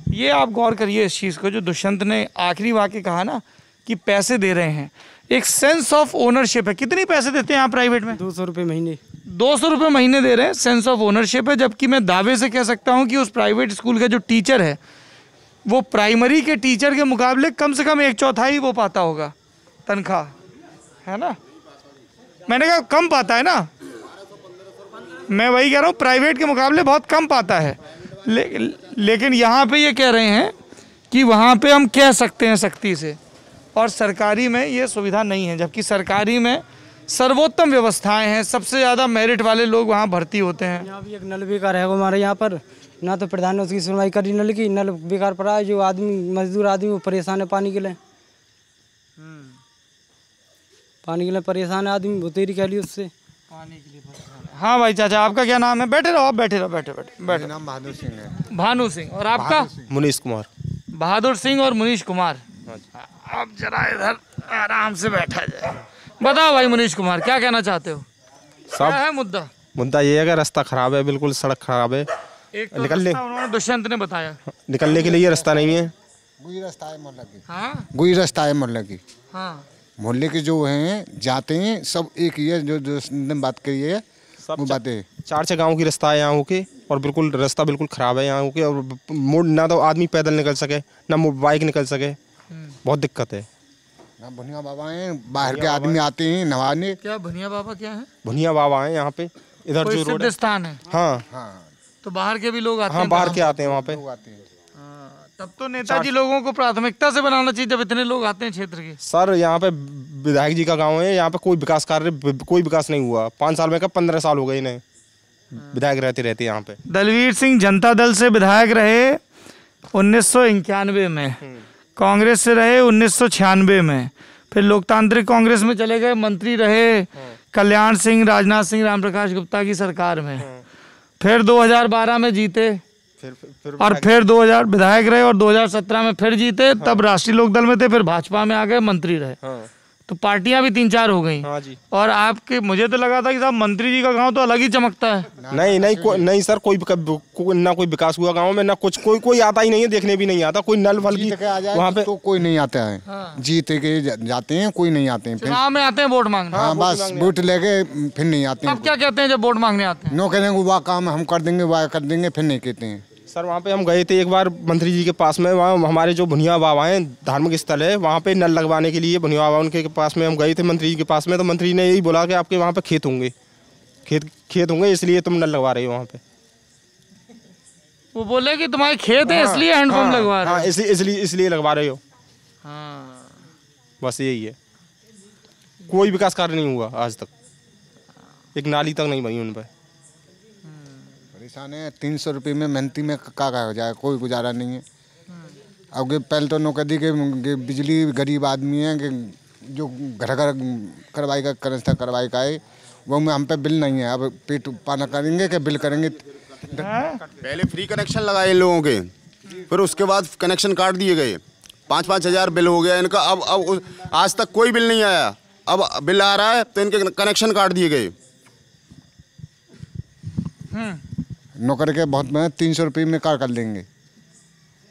ये आप गौर करिए इस चीज़ को जो दुष्यंत ने आखिरी वाक्य कहा ना कि पैसे दे रहे हैं। एक सेंस ऑफ़ ओनरशिप है। कितनी पैसे देते हैं आप प्राइवेट में? दो सौ रुपये महीने। दो सौ रुपये महीने दे रहे हैं सेंस ऑफ़ ओनरशिप है जबकि मैं दावे से कह सकता हूँ कि उस प्राइवेट स्कूल का जो टीचर है वो प्राइमरी के टीचर के मुकाबले कम से कम एक चौथाई वो पाता होगा तनख्वाह। है ना? मैंने कहा कम पाता है ना? मैं वही कह रहा हूँ प्राइवेट के मुकाबले बहुत कम पाता है। ले, लेकिन यहाँ पे ये कह रहे हैं कि वहाँ पे हम कह सकते हैं सख्ती से। और सरकारी में ये सुविधा नहीं है जबकि सरकारी में सर्वोत्तम व्यवस्थाएँ हैं। सबसे ज़्यादा मेरिट वाले लोग वहाँ भर्ती होते हैं। यहाँ भी एक नल बेकार है हमारे यहाँ पर। ना तो प्रधान ने उसकी सुनवाई करी नल की नल बेकार पड़ा है जो आदमी मजदूर आदमी वो परेशान है पानी के लिए। पानी के लिए परेशान है आदमी बतेरी कह ली उससे। पानी के लिए परेशान हाँ। भाई चाचा आपका क्या नाम है? बैठे रहो आप बैठे रहो बैठे बैठे बैठे। नाम बहादुर सिंह है। भानु सिंह और आपका? मुनीश कुमार। बहादुर सिंह और मुनीश कुमार। अब जरा इधर आराम से बैठा जाए। बताओ भाई मनीष कुमार क्या कहना चाहते हो? सब है मुद्दा? मुद्दा ये है कि रास्ता खराब है बिल्कुल सड़क खराब है एक तो निकलने उन्होंने दुष्यंत ने बताया। निकलने के लिए रास्ता नहीं है। गुई रास्ता है मोहल्ले की। हाँ? गुई रास्ता है मोहल्ले की। हाँ। मोहल्ले के जो हैं जाते हैं सब एक ही है जो जो बात करी है वो बातें चार छः गाँव की रास्ता है यहाँ होके और बिल्कुल रास्ता बिल्कुल खराब है यहाँ होके और मोड़ ना तो आदमी पैदल निकल सके ना बाइक निकल सके बहुत दिक्कत है। ना भुनिया बाबा हैं बाहर के आदमी आते हैं नहाने क्या भनिया बाबा क्या है? भुनिया बाबा है यहाँ पे इधर जो रोड है। स्थान है? हाँ। हाँ। तो बाहर के भी लोग आते हाँ हैं बाहर के आते हैं वहाँ पे। आते हैं। हाँ, तब तो नेताजी लोगों को प्राथमिकता से बनाना चाहिए जब इतने लोग आते हैं क्षेत्र के। सर यहाँ पे विधायक जी का गाँव है यहाँ पे कोई विकास कार्य कोई विकास नहीं हुआ। पाँच साल में का पंद्रह साल हो गए इन्हें? विधायक रहते रहते यहाँ पे। दलवीर सिंह जनता दल से विधायक रहे उन्नीस सौ इक्यानवे में। कांग्रेस से रहे उन्नीस सौ छियानवे में। फिर लोकतांत्रिक कांग्रेस में चले गए मंत्री रहे कल्याण सिंह राजनाथ सिंह राम प्रकाश गुप्ता की सरकार में। फिर 2012 में जीते फिर फिर और फिर 2000 विधायक रहे और 2017 में फिर जीते हाँ। तब राष्ट्रीय लोकदल में थे फिर भाजपा में आ गए मंत्री रहे। हाँ। तो पार्टियाँ भी तीन चार हो गई। हाँ जी। और आपके मुझे तो लगा था कि साहब मंत्री जी का गाँव तो अलग ही चमकता है। नहीं नहीं को, नहीं सर कोई को, ना कोई विकास हुआ गाँव में ना कुछ कोई कोई आता ही नहीं है देखने भी नहीं आता कोई नल फल की वहाँ पे तो कोई नहीं आता है। हाँ। जीत के जाते हैं कोई नहीं आते हैं। फिर चुनाव में आते हैं वोट मांगने। हाँ बस वोट लेके फिर नहीं आते हैं। क्या कहते हैं जब वोट मांगने आते हैं? नो कहेंगे वाह काम हम कर देंगे वाह कर देंगे फिर नहीं कहते हैं। सर वहाँ पे हम गए थे एक बार मंत्री जी के पास में। वहाँ हमारे जो भुनिया बाबा हैं धार्मिक स्थल है वहाँ पे नल लगवाने के लिए भुनिया बाबा उनके पास में हम गए थे मंत्री जी के पास में। तो मंत्री ने यही बोला कि आपके वहाँ पे खेत होंगे। खेत खेत होंगे इसलिए तुम नल लगवा रहे हो वहाँ पे। वो बोले कि तुम्हारे खेत है इसलिए हैंडपम्प हाँ, लगवा रहे हाँ। हो। इसलिए इसलिए इसलिए लगवा रहे हो। हाँ। बस यही है। कोई विकास कार्य नहीं हुआ आज तक। एक नाली तक नहीं बनी उन पर परेशान है तीन सौ रुपये में मेहनती में का का हो जाए कोई गुजारा नहीं है। अब के पहले तो नौकरी के के बिजली गरीब आदमी है कि जो घर घर करवाई का करता करवाई का है वो में हम पे बिल नहीं है। अब पेट पाना करेंगे कि बिल करेंगे? पहले फ्री कनेक्शन लगाए लोगों के फिर उसके बाद कनेक्शन काट दिए गए। पाँच पाँच हज़ार बिल हो गया इनका अब अब आज तक कोई बिल नहीं आया। अब बिल आ रहा है तो इनके कनेक्शन काट दिए गए। नौकर के बहुत में तीन सौ रुपये में कार कर लेंगे।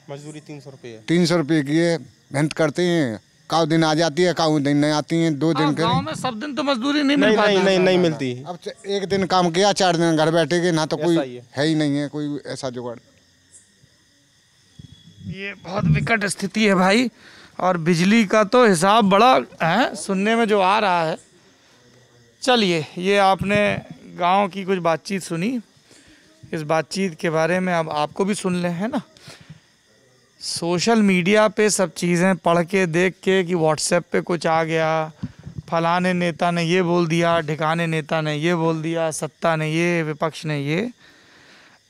मजदूरी तीन सौ रुपये तीन सौ रुपये की है मेहनत करते हैं काउ दिन आ जाती है काउ दिन नहीं आती है दो दिन के गाँव में सब दिन तो मजदूरी नहीं मिल नहीं नहीं नहीं नहीं मिलती। अब एक दिन काम किया चार दिन घर बैठेगे ना तो कोई है। है ही नहीं है कोई ऐसा जुगाड़। ये बहुत विकट स्थिति है भाई और बिजली का तो हिसाब बड़ा है सुनने में जो आ रहा है। चलिए ये आपने गाँव की कुछ बातचीत सुनी। इस बातचीत के बारे में अब आपको भी सुन लें, है ना? सोशल मीडिया पे सब चीज़ें पढ़ के, देख के कि व्हाट्सएप पे कुछ आ गया, फलाने नेता ने ये बोल दिया, ढिकाने नेता ने ये बोल दिया, सत्ता ने ये, विपक्ष ने ये।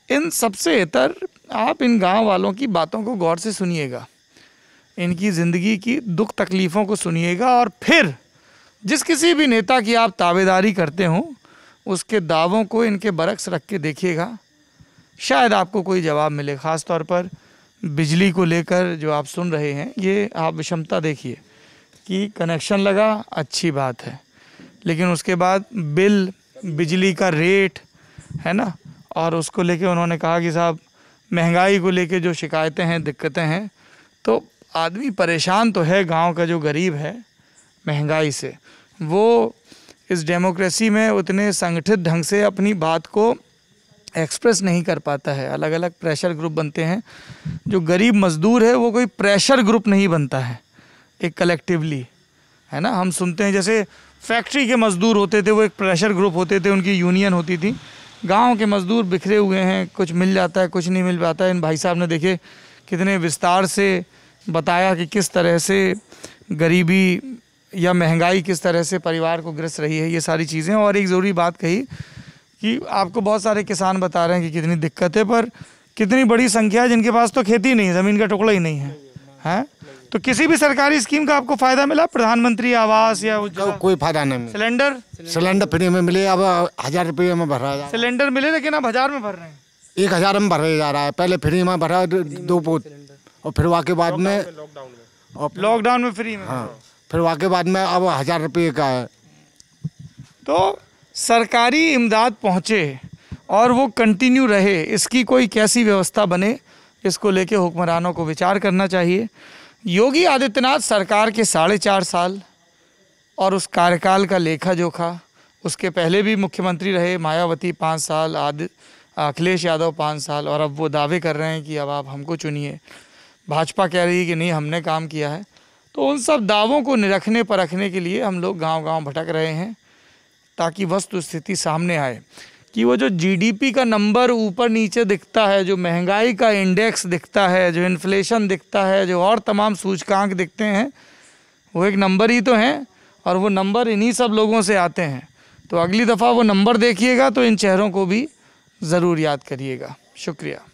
इन सबसे इतर आप इन गाँव वालों की बातों को गौर से सुनिएगा। इनकी ज़िंदगी की दुख तकलीफ़ों को सुनिएगा और फिर जिस किसी भी नेता की आप ताबेदारी करते हो, उसके दावों को इनके बरक्स रख के देखिएगा। शायद आपको कोई जवाब मिले ख़ास तौर पर बिजली को लेकर जो आप सुन रहे हैं, ये आप विषमता देखिए कि कनेक्शन लगा, अच्छी बात है। लेकिन उसके बाद बिल, बिजली का रेट, है ना? और उसको लेके उन्होंने कहा कि साहब, महँगाई को लेके जो शिकायतें हैं, दिक्कतें हैं तो आदमी परेशान तो है, गाँव का जो गरीब है, महँगाई से। वो इस डेमोक्रेसी में उतने संगठित ढंग से अपनी बात को एक्सप्रेस नहीं कर पाता है। अलग अलग प्रेशर ग्रुप बनते हैं। जो गरीब मजदूर है, वो कोई प्रेशर ग्रुप नहीं बनता है, एक कलेक्टिवली है ना? हम सुनते हैं, जैसे फैक्ट्री के मजदूर होते थे, वो एक प्रेशर ग्रुप होते थे, उनकी यूनियन होती थी। गाँव के मजदूर बिखरे हुए हैं, कुछ मिल जाता है, कुछ नहीं मिल पाता है। इन भाई साहब ने देखे, कितने विस्तार से बताया कि किस तरह से गरीबी या महँगाई किस तरह से परिवार को ग्रस रही है, ये सारी चीज़ें। और एक ज़रूरी बात कही कि आपको बहुत सारे किसान बता रहे हैं कि कितनी दिक्कत है पर कितनी बड़ी संख्या है जिनके पास तो खेती नहीं है ज़मीन का टुकड़ा ही नहीं है। हैं? तो किसी भी सरकारी स्कीम का आपको फ़ायदा मिला? प्रधानमंत्री आवास या उज्ज्वला? कोई फ़ायदा नहीं मिला। सिलेंडर? सिलेंडर फ्री में मिले अब हज़ार रुपये में भरा जा सिलेंडर मिले लेकिन अब हज़ार में भर रहे हैं। एक हज़ार में भरा जा रहा है। पहले फ्री में भरा दो दो पोत। और फिर वहाँ के बाद में लॉकडाउन में फ्री में। हाँ। फिर वहाँ के बाद में अब हज़ार रुपये का है। तो सरकारी इमदाद पहुँचे और वो कंटिन्यू रहे, इसकी कोई कैसी व्यवस्था बने, इसको लेके हुक्मरानों को विचार करना चाहिए। योगी आदित्यनाथ सरकार के साढ़े चार साल और उस कार्यकाल का लेखा जोखा उसके पहले भी मुख्यमंत्री रहे, मायावती पाँच साल, आदि अखिलेश यादव पाँच साल, और अब वो दावे कर रहे हैं कि अब आप हमको चुनिए। भाजपा कह रही है कि नहीं, हमने काम किया है। तो उन सब दावों को निरखने परखने के लिए हम लोग गांव-गांव भटक रहे हैं। ताकि वस्तु स्थिति सामने आए, कि वो जो जीडीपी का नंबर ऊपर नीचे दिखता है, जो महँगाई का इंडेक्स दिखता है, जो इन्फ्लेशन दिखता है, जो और तमाम सूचकांक दिखते हैं, वो एक नंबर ही तो हैं और वो नंबर इन्हीं सब लोगों से आते हैं। तो अगली दफ़ा वो नंबर देखिएगा तो इन चेहरों को भी ज़रूर याद करिएगा। शुक्रिया।